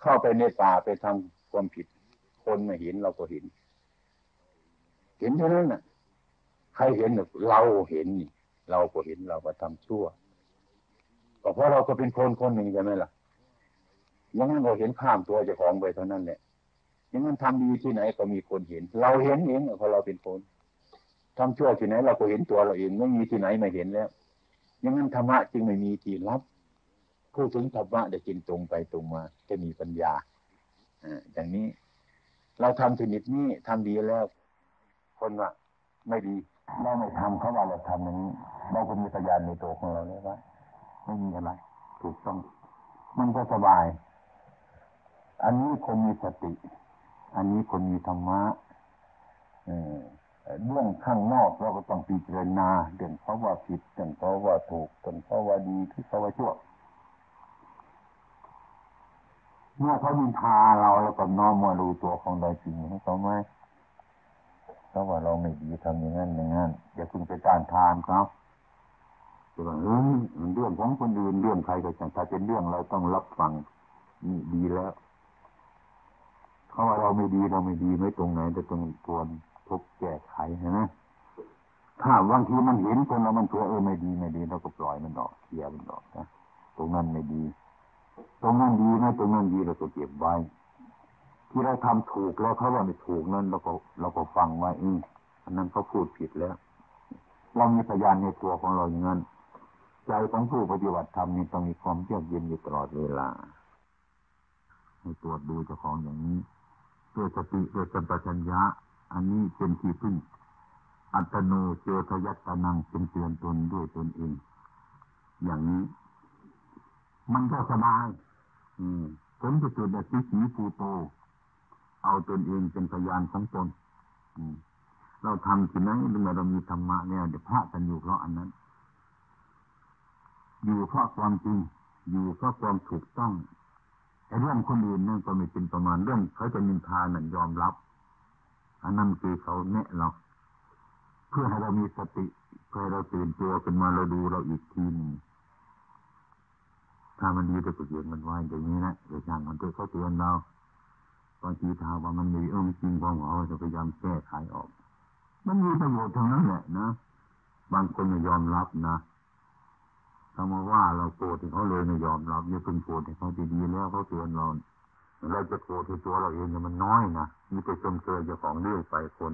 เข้าไปในป่าไปทำความผิด คนไม่เห็นเราก็เห็น เห็นเท่านั้นน่ะ ใครเห็นเราเห็นเราก็เห็นเราก็ทำชั่วก็เพราะเราก็เป็นคนคนหนึ่งใช่ไหมล่ะยังงั้นเราเห็นข้ามตัวเจ้าของไปเท่านั้นแหละยังงั้นทำดีที่ไหนก็มีคนเห็น เราเห็นเองเพราะเราเป็นคนทำชั่วที่ไหนเราก็เห็นตัวเราเองไม่มีที่ไหนไม่เห็นแล้ว ยังงั้นธรรมะจึงไม่มีที่รับพูดถึงธรรมะจะกินตรงไปตรงมาจะมีปัญญาอ่าอย่างนี้ เราทำชนิดนี้ทำดีแล้ว คนว่าไม่ดีเราไม่ทำเขาว่าเราทำอย่างนี้เราก็มีพยานในตัวของเราแล้วว่าไม่มีอะไร ถูกต้อง มันก็สบาย อันนี้คนมีสติ อันนี้คนมีธรรมะ เเรื่องข้างนอกเราก็ต้องพิจารณาเรื่องเขาว่าผิดเรื่องเขาว่าถูกเรื่องเขาว่าดีที่เขาว่าชั่วเมื่อเขามินทาเราแล้วก็น้อมมาดูตัวของเราจริงเขาไหมเขาว่าเราไม่ดีทำอย่างนั้นอย่างนั้นอย่าคุณไปต้านทานเขาจะว่าเออเรื่องของคนอื่นเรื่องใครก็ช่างถ้าเป็นเรื่องเราต้องรับฟังนี่ดีแล้วเขาว่าเราไม่ดีเราไม่ดีไม่ตรงไหนแต่ตรงควร ทุกแก้ไขนะถ้าบางทีมันเห็นคนเรามันตัวเออไม่ดีไม่ดีเราก็ปล่อยมันออกเคลียร์มันออกนะตรงนั้นไม่ดี ตรงนั้นดีนะตรงนั้นดีเราก็เก็บไว้ ที่เราทำถูกแล้วเขาว่าไม่ถูกนั้นเราก็เราก็ฟังไว้อืออันนั้นเขาพูดผิดแล้วเรามีพยานในตัวของเราอย่างนั้นใจของผู้ปฏิบัติธรรมนี่ต้องมีความเยือกเย็นอยู่ตลอดเวลาให้ตรวจดูเจ้าของอย่างนี้ด้วยสติด้วยสัมปชัญญะ อันนี้เป็นที่พึ่ง อัตโนเจตยัตนังเป็นเตือนตนด้วยตนเอง อย่างนี้ มันก็สบาย อืมผลจะเกิดแบบสีภูโต เอาตนเองเป็นพยานของตน อืมเราทำสิ่งนั้นเมื่อเรามีธรรมะเนี่ยเดี๋ยวพระกันอยู่เพราะอันนั้น อยู่เพราะความจริง อยู่เพราะความถูกต้องไอ้เรื่องคนอื่นนั่นก็ไม่เป็นประมาณเรื่องเขาจะนินทานั่นยอมรับ อันนั้นคือเขาแนะเราเพื่อให้เรามีสติเพื่อเราตื่นตัวขึ้นมาเราดูเราอีกทีนึงถ้ามันดีเราก็เยียนมันไว้อย่างนี้นะเดี๋ยวอย่างมันจะเขาเตือนเราบางทีท้าว่ามันมีเออจริงของเขาจะพยายามแก้ไขออก มันมีประโยชน์ทั้งนั้นแหละนะบางคนไม่ยอมรับนะถ้ามาว่าเราโกรธเขาเลยไม่ยอมรับอย่าเพิ่งโกรธเขาดีๆแล้วเขาเตือนเรา เราจะโกรธที่ตัวเราเองมันน้อยนะมีไปชมเชยเจ้าของเรื่องไปคน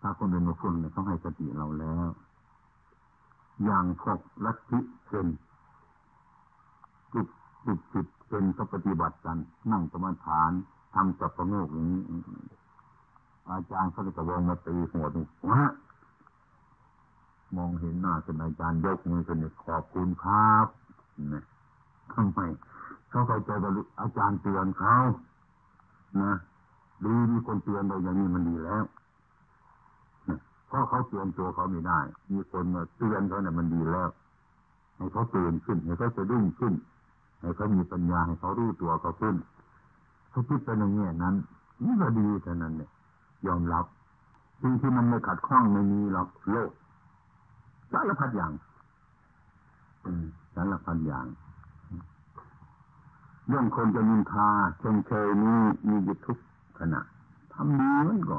ถ้าคนเป็นมาคนเนี่ยเขาให้สติเราแล้ว อย่างพวกลัทธิเช่นจิตจิตจิตเป็นก็ปฏิบัติกัน นั่งสมาทานทำจับประโงกอย่างนี้ อาจารย์เขาจะวงมาตีหัวตรงหัวมองเห็นหน้าเป็นอาจารย์ยกมือเป็นขอบคุณครับนะทำไม เขาเข้าใจว่าอาจารย์เตือนเขานะดีมีคนเตือนเราอย่างนี้มันดีแล้วเพราะเขาเตือนตัวเขาไม่ได้ มีคนมาเตือนเขาเนี่ยมันดีแล้วให้เขาตื่นขึ้นให้เขาสะดุ้งขึ้นให้เขามีปัญญาให้เขารู้ตัวเขาขึ้นเขาคิดไปในแง่นั้นนี่ก็ดีเท่านั้นเนี่ยยอมรับสิ่งที่มันไม่ขัดข้องไม่มีหรอกโลกสารพัดอย่างสารพัดอย่าง เรื่องคนจะนินทาชมเชยนี้มีอยู่ทุกขณะทำดีมันก็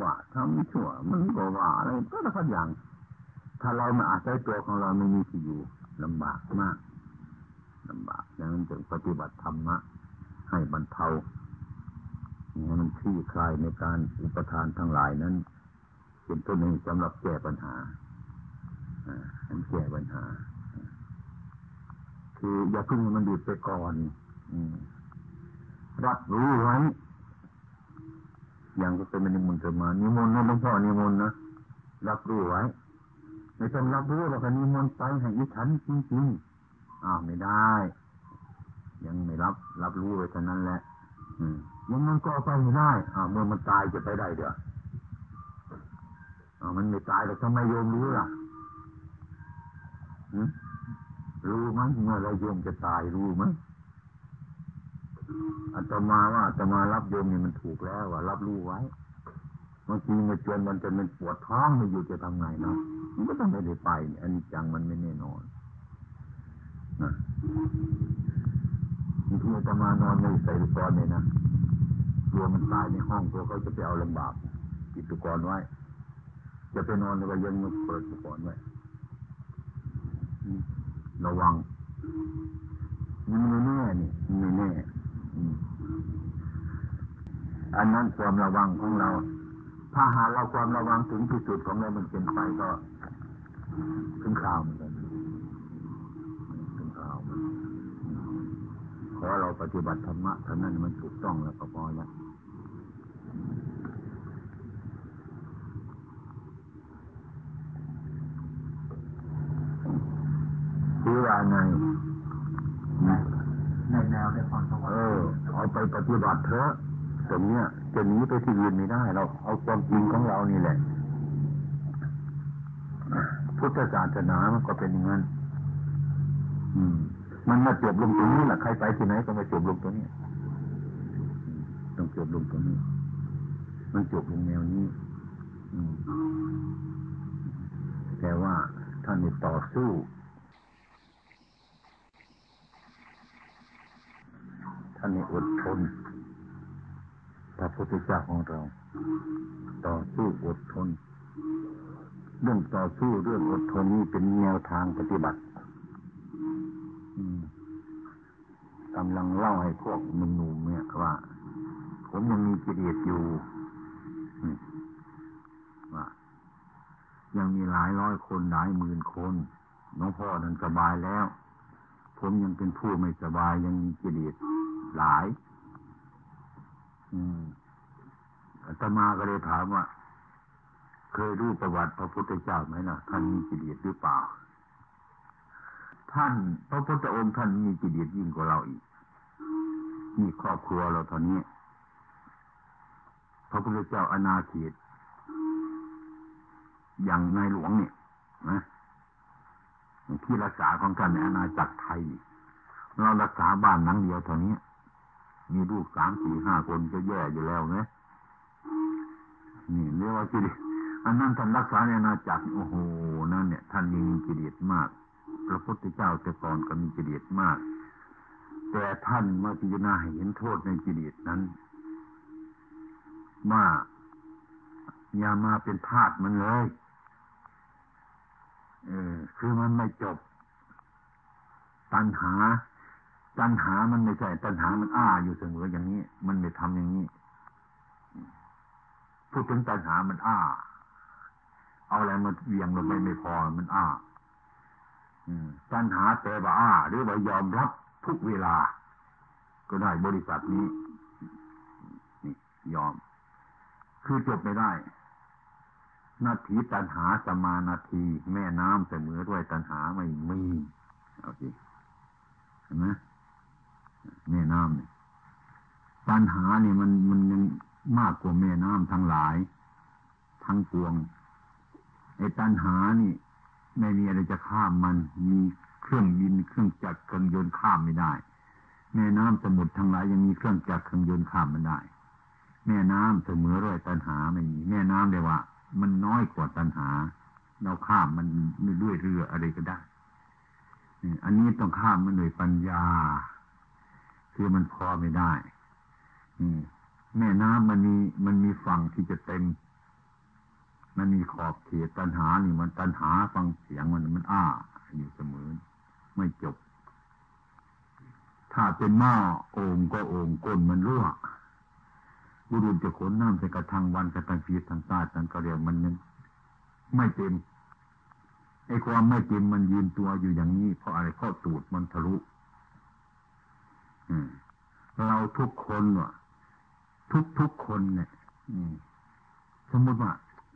ว่าทำชั่วมันก็ว่าอะไรก็ละพัดอย่าง ถ้าเรามาอาศัยตัวของเราไม่มีที่อยู่ลำบากมากลำบากดังนั้นจึงปฏิบัติธรรมะให้บรรเทาให้มันคลี่คลายในการอุปทานทั้งหลายนั้น เป็นต้นหนึ่งสำหรับแก้ปัญหาอแก้ปัญหา คืออย่าพึ่งมันดูดไปก่อน รับรู้ไว้อย่างก็เป็นนิมนต์จะมา นิมนต์นะหลวงพ่อนิมนต์นะรับรู้ไว้ไม่ต้องรับรู้หรอกนิมนต์ไปให้ยิฉันจริงๆอ้าวไม่ได้ ยังไม่รับ รับรู้ไว้เท่านั้นแหละ อืมยังมันก็ไปไม่ได้อ้าวเมื่อมันตายจะไปได้เดี๋ยวอ้าวมันไม่ตายแล้วทำไมโยมรู้ล่ะรู้ไหมเมื่อไรโยมจะตายรู้ไหม อาตมาว่าอาตมารับโยมนี่มันถูกแล้วว่ารับรู้ไว้บางทีมาจนมันจะเป็นปวดท้องไม่อยู่จะทำไงเนาะมันก็ต้องไม่ได้ไปอันนี้จังมันไม่แน่นอนนะบางทีอาตมานอนในใส่ลูกรเนี่ยนะกลัวมันตายในห้องกลัวเขาจะไปเอาลำบากปิดตุกรไว้ จะไปนอนแล้วยังมันเปิดตุกรไว้ระวังมันไม่แน่นี่ไม่แน่ อันนั้นความระวังของเรา ถ้าหาเราความระวังถึงที่สุดของเรามันเป็นไปก็ถึงข่าวเหมือนกันถึงข่าวขอเราปฏิบัติธรรมะเท่านั้นมันถูกต้องแล้วก็พอแล้วคือว่าไงในแนวในความสง เออ เอาไปปฏิบัติเถอะตรงเนี้ยจะหนีไปที่อื่นไม่ได้เราเอาความจริงของเรานี่แหละ พุทธศาสนามันก็เป็นอย่างนั้นอืม มันมาจบลงตรงนี้แหละใครไปที่ไหนก็มาจบลงตรงนี้ต้องจบลงตรงนี้ มันจบลงแนวนี้ อืมแต่ว่าท่านต่อสู้ ท่านอดทนพระพุทธเจ้าของเรา ต่อสู้อดทน เรื่องต่อสู้เรื่องอดทนนี้เป็นแนวทางปฏิบัติกำลังเล่าให้พวกหนุ่มๆเนี่ยว่า ผมยังมีกิเลสอยู่ว่ายังมีหลายร้อยคนหลายหมื่นคนน้องพ่อนั้นสบายแล้ว ผมยังเป็นผู้ไม่สบายยังมีกิเลส หลาย อืมอาตมาก็เลยถามว่า เคยรู้ประวัติพระพุทธเจ้าไหมนะท่านมีกิตเลสหรือเปล่า ท่านพระพุทธองค์ท่านมีกิตเลสยิ่งกว่าเราอีกมีครอบครัวเราตอนนี้ พระพุทธเจ้าอนาเขตอย่างในหลวงเนี่ยนะที่รักษาของกันในอาณาจักรไทย เรารักษาบ้านหลังเดียวเท่านี้ มีลูกสามสี่ห้าคนก็แย่อยู่แล้วไงนี่เรียกว่ากิเลสอันนั้นท่านรักษาในนาจักรโอ้โหนั่นเนี่ย ท่านมีกิเลสมาก พระพุทธเจ้าแต่ก่อนก็มีกิเลสมาก แต่ท่านมาพิจารณาเห็นโทษในกิเลสนั้นว่าอย่ามาเป็นทาสมันเลย เออคือมันไม่จบ ตัณหา ตัณหามันไม่ใช่ตัณหามันอ้าอยู่เสมออย่างนี้ มันไม่ทำอย่างนี้พูดถึงตัณหามันอ้า เอาอะไรมาเวียงลงไปไม่พอมันอ้าตัณหาแต่ว่าอ้า หรือว่ายอมรับทุกเวลา ก็ได้บริษัทนี้นี่ยอม คือจบไม่ได้ นาทีตันหาสมานาที แม่น้ำเสมอด้วยตันหาไม่มีเอาสิเห็นไหม แม่น้ำเนี่ยตันหาเนี่ยมันมันยังมากกว่าแม่น้ำทั้งหลาย ทั้งปวงไอ้ตันหานี่ไม่มีอะไรจะข้ามมันมีเครื่องบินเครื่องจักรเครื่องยนต์ข้ามไม่ได้ แม่น้ำสมุทรทั้งหลายยังมีเครื่องจักรเครื่องยนต์ข้ามมันได้ แม่น้ำเสมอด้วยตันหาไม่มีแม่น้ำเดียว่า มันน้อยกว่าตันหา เราข้ามมันด้วยเรืออะไรก็ได้อันนี้ต้องข้ามมันด้วยปัญญา คือมันพอไม่ได้แม่น้ำมันมีมันมีฝั่งที่จะเต็ม มันมีขอบเขตตันหานี่มันตันหาฟังเสียงมันมันอ้าอยู่เสมอ ไม่จบ ถ้าเป็นหม้อโอ่งก็โอ่งก้นมันรั่วบุรุษจะขนน้ำใส่กระทังวันกระทังฟีทางใต้ทางกระเรียงมันยังไม่เต็มไอ้ความไม่เต็มมันยืนตัวอยู่อย่างนี้เพราะอะไรเพราะตูดมันทะลุ เราทุกคนว่ะ ทุกทุกคนเนี่ยสมมติว่า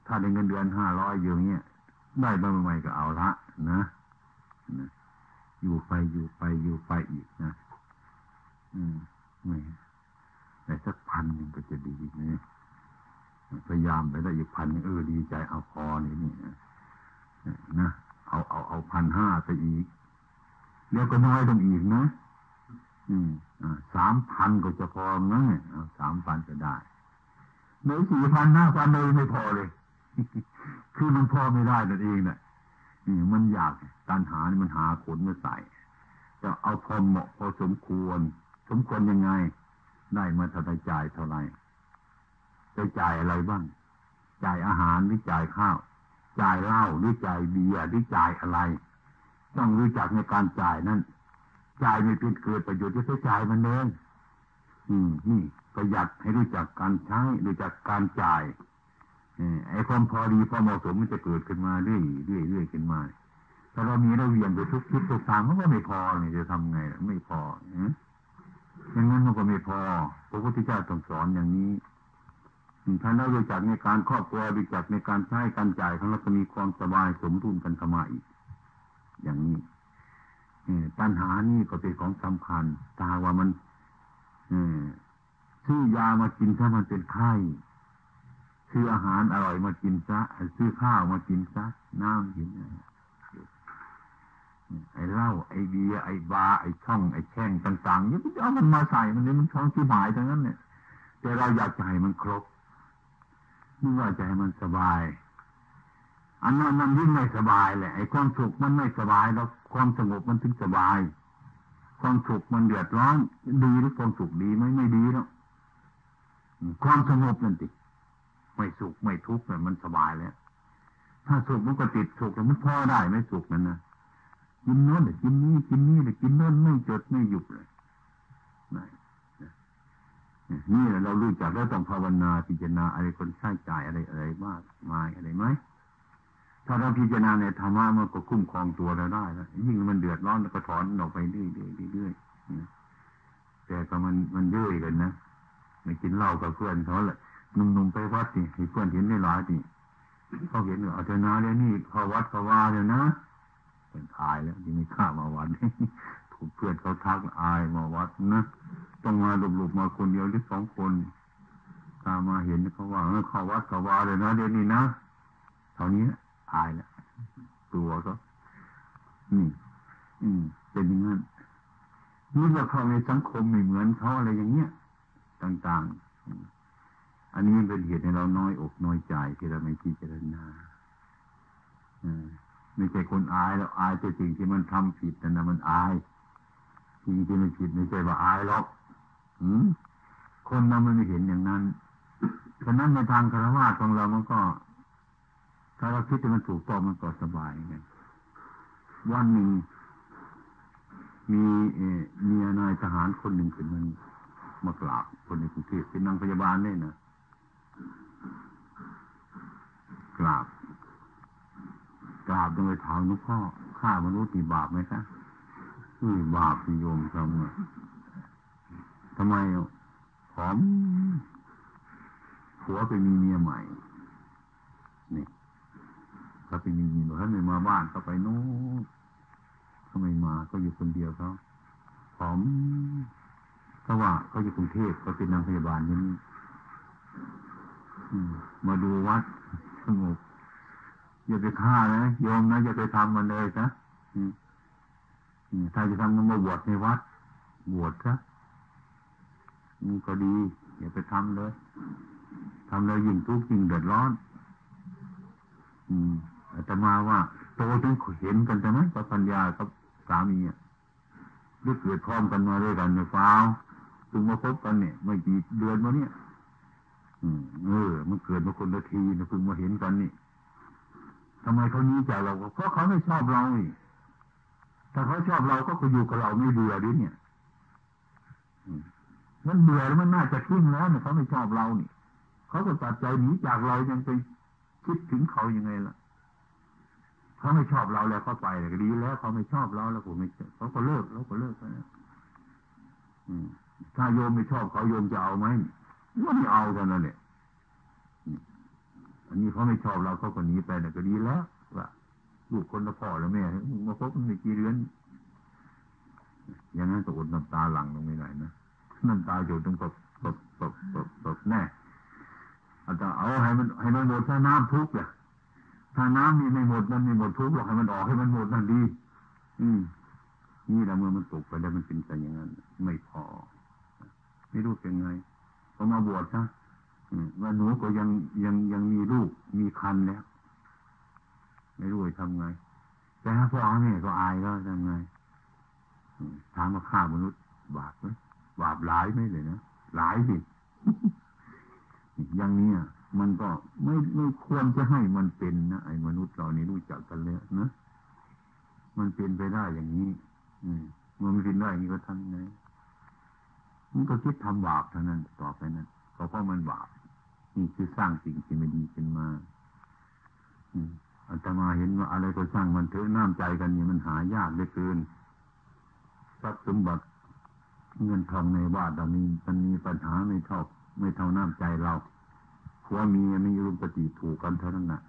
ถ้าได้เงินเดือนห้าร้อยอย่างเงี้ยได้บ้างไหมก็เอาละนะนะอยู่ไปอยู่ไปอยู่ไปอีกนะ อืมไม่สักพันหนึ่งก็จะดีนี่พยายามไปได้อีกพันเออดีใจเอาพอนี่นี่นะเอาเอาเอาพันห้าไปอีกเดี๋ยวก็น้อยลงอีกนะ อืมอ่าสามพันก็จะพอนะเอาสามพันจะได้ในสี่พันห้าพันเลยไม่พอเลย คือมันพอไม่ได้นั่นเองนะนี่มันอยากการหานี่มันหาขนมาใส่จะเอาพอเหมาะพอสมควร สมควรยังไง ได้มาเท่าไรจ่ายเท่าไรจะจ่ายอะไรบ้าง จ่ายอาหารหรือจ่ายข้าว จ่ายเหล้าหรือจ่ายเบียร์หรือจ่ายอะไร ต้องรู้จักในการจ่ายนั้น จ่ายไม่เป็นเกิดประโยชน์ที่จะจ่ายมันเองอืมนี่ประหยัดให้รู้จักการใช้รู้จักการจ่ายไอ้ความพอดีพอเหมาะสมมันจะเกิดขึ้นมาเรื่อยเรื่อยเรื่อยขึ้นมาถ้าเรามีเราเวียนไปทุกทิศทุกทางมันก็ไม่พอเนี่ยจะทำไงไม่พออย่างนั้นมันก็ไม่พอพระพุทธเจ้าต้องสอนอย่างนี้ถ้าเรารู้จักในการครอบครัวรู้จักในการใช้การจ่ายของเราจะมีความสบายสมดุลกันขมาอีก อย่างนี้ ปัญหานี่ก็เป็นของสำคัญตาว่ามันซื้อยามากินถ้ามันเป็นไข้ซื้ออาหารอร่อยมากินซะซื้อข้าวมากินซะน้ำกินไอ้เหล้าไอ้เบียไอ้บาไอ้ช่องไอ้แช่งต่างๆเนี่เอามันมาใส่มันเนี่ยมันช่องที่หมายทั้งนั้นเนี่ยแต่เราอยากจะให้มันครบนี่ว่าจะให้มันสบาย อันนั้นมันยิ่งไม่สบายแหละไอ้ความสุขมันไม่สบายแล้วความสงบมันถึงสบาย ความสุขมันเดือดร้อน ดีหรือความสุขดีไหมไม่ดีแล้วความสงบนั่นติไม่สุขไม่ทุกข์เนี่ยมันสบายแล้วถ้าสุขมันก็ติดสุขแต่มันพอได้ไม่สุขนั่นนะกินโน้นกินนี้กินนี้เลยกินโน้นไม่จดไม่หยุดเลยนี่เรารู้จักแล้วต้องภาวนาพิจารณาอะไรคนใช้จ่ายอะไรอะไรมากมายอะไรไหม ถ้าเราพิจารณาในธรรมะมันก็คุ้มครองตัวเราได้แล้วยิ่งมันเดือดร้อนก็ถอนออกไปเรื่อยๆเรื่อยๆแต่ก็มันมันเยื่อยกันนะไม่กินเหล้ากับเพื่อนเขาแหละหนุ่มๆไปวัดนี่เพื่อนเห็นได้หลายนี่เขาเห็นว่าเอาเถอะนะเดี๋ยวนี้เขาวัดเขาว่าเดี๋ยวนะเป็นอายแล้วยังไม่ข้ามาวัดถูกเพื่อนเขาทักอายมาวัดนะต้องมาหลบๆมาคนเดียวหรือสองคนตามาเห็นเขาว่าเขาวัดเขาว่าเลยนะเดี๋ยวนี้นะเท่านี้ อายแล้วตัวก็นี่ อืม เป็นอย่างนั้นนี่เราเข้าในสังคมไม่เหมือนเขาอะไรอย่างเงี้ยต่าง ๆ อันนี้เป็นเหตุให้เราน้อยอกน้อยใจที่เราไม่พิจารณาไม่ใช่คนอายแล้วอายแต่สิ่งที่มันทำผิดนะมันอายสิ่งที่มันผิดไม่ใช่ว่าอายหรอกคนเราไม่เห็นอย่างนั้นฉะนั้นในทางคารวะของเรามันก็ ถ้าเราคิดว่มันถูกต้องมันก็สบายไงวันหนึ่งมีเมีนายทหารคนหนึ่งขึ้นมันมากราบคนในกรุงเทพเป็นนางพยาบาลเนี่ยนะกราบกราบโดยถามหลวงพ่อฆ่ามนุษย์มีบาปไหมคะอือบาปโยมทำอะทำไมอะผอมผัวไปมีเมียใหม่ เขาไปมีเมียเขาไม่มาบ้านเขาไปโน้นเขาไมมาเขาอยู่คนเดียวเขาผอมเพราว่าเขาอยู่กรุงเทพเขาเป็นนางพยาบาลนี่มาดูวัดสงบอย่าไปฆ่านะโยมนะอย่าไปทำมันเลยนะถ้าจะทำมันมาบวชในวัด บวชซะมันก็ดี อย่าไปทำเลยทำแล้วยิ่งทุกข์ยิ่งเดือดร้อน อืม อาตมาว่าโตจนเห็นกันใช่ไหมกับปัญญากับสามีอะหรือเกิดพร้อมกันมาด้วยกันในฟ้าถึงมาพบกันเนี่ยไม่กี่เดือนมาเนี่ยเออ มันเกิดมาคนละทีนะเพิ่งมาเห็นกันนี่ทำไมเขานี้จากเราเพราะเขาไม่ชอบเรานี่ถ้าเขาชอบเราก็คืออยู่กับเราไม่เบื่อดิเนี่ยมันเบื่อแล้วมันน่าจะทิ้งแล้วเนี่ยเขาไม่ชอบเรานี่เขาก็ตัดใจหนีจากเรายังไปคิดถึงเขายังไงล่ะ เขาไม่ชอบเราแล้วเขาไปเลยก็ดีแล้วเขาไม่ชอบเราแล้วผมไม่เขาก็เลิกแล้วก็เลิกไปแล้วถ้าโยมไม่ชอบเขาโยมจะเอาไหมก็ไม่เอากันนั่นแหละอืมอันนี้เขาไม่ชอบเราเขาก็หนีไปน่ะก็ดีแล้วว่าลูกคนละพ่อแล้วแม่มาพบกันไม่กี่เดือนอย่างนั้นก็อดน้ำตาหลั่งลงไม่ได้นะน้ำตาหยดต้องตบตบตบตบตบแน่อาจจะเอาให้มันให้มันหมดถ้าน้ำทุกข์แหละ ถ้าน้ำมีไม่หมดมันไม่หมดทุกข์หรอกให้มันออกให้มันหมดนั่นดี อืมนี่แหละเมื่อมันตกไปแล้วมันเป็นไปอย่างนั้น ไม่พอ ไม่รู้เป็นไงพอมาบวชนะอืมว่าหนูก็ยังยังยังมีลูกมีคันแล้ว ไม่รู้จะทำไง แต่ถ้าพ่อแม่ก็อายก็ทำไงถามว่าฆ่ามนุษย์ บาปไหมบาปหลายไหมเลยนะหลายสิอย่างนี้อะ มันก็ไม่ไม่ควรจะให้มันเป็นนะไอ้มนุษย์เรานี่รู้จักกันเลยนะมันเป็นไปได้อย่างนี้ อืมมันไม่เป็นได้อย่างนี้ก็ทำไงมันก็คิดทำบาปเท่านั้นต่อไปนั้นเพราะเพราะมันบาปนี่คือสร้างสิ่งที่ไม่ดีขึ้นมา อืมอาตมาเห็นว่าอะไรก็สร้างมันเถอะน้ำใจกันนี่มันหายากเหลือเกินทรัพย์สมบัติเงินทองในบ้านเรามีมันมีปัญหาไม่เท่า ไม่เท่าน้ำใจเรา ผัวเมียไม่รูปปฏิถูกกันเท่านั้นแหละ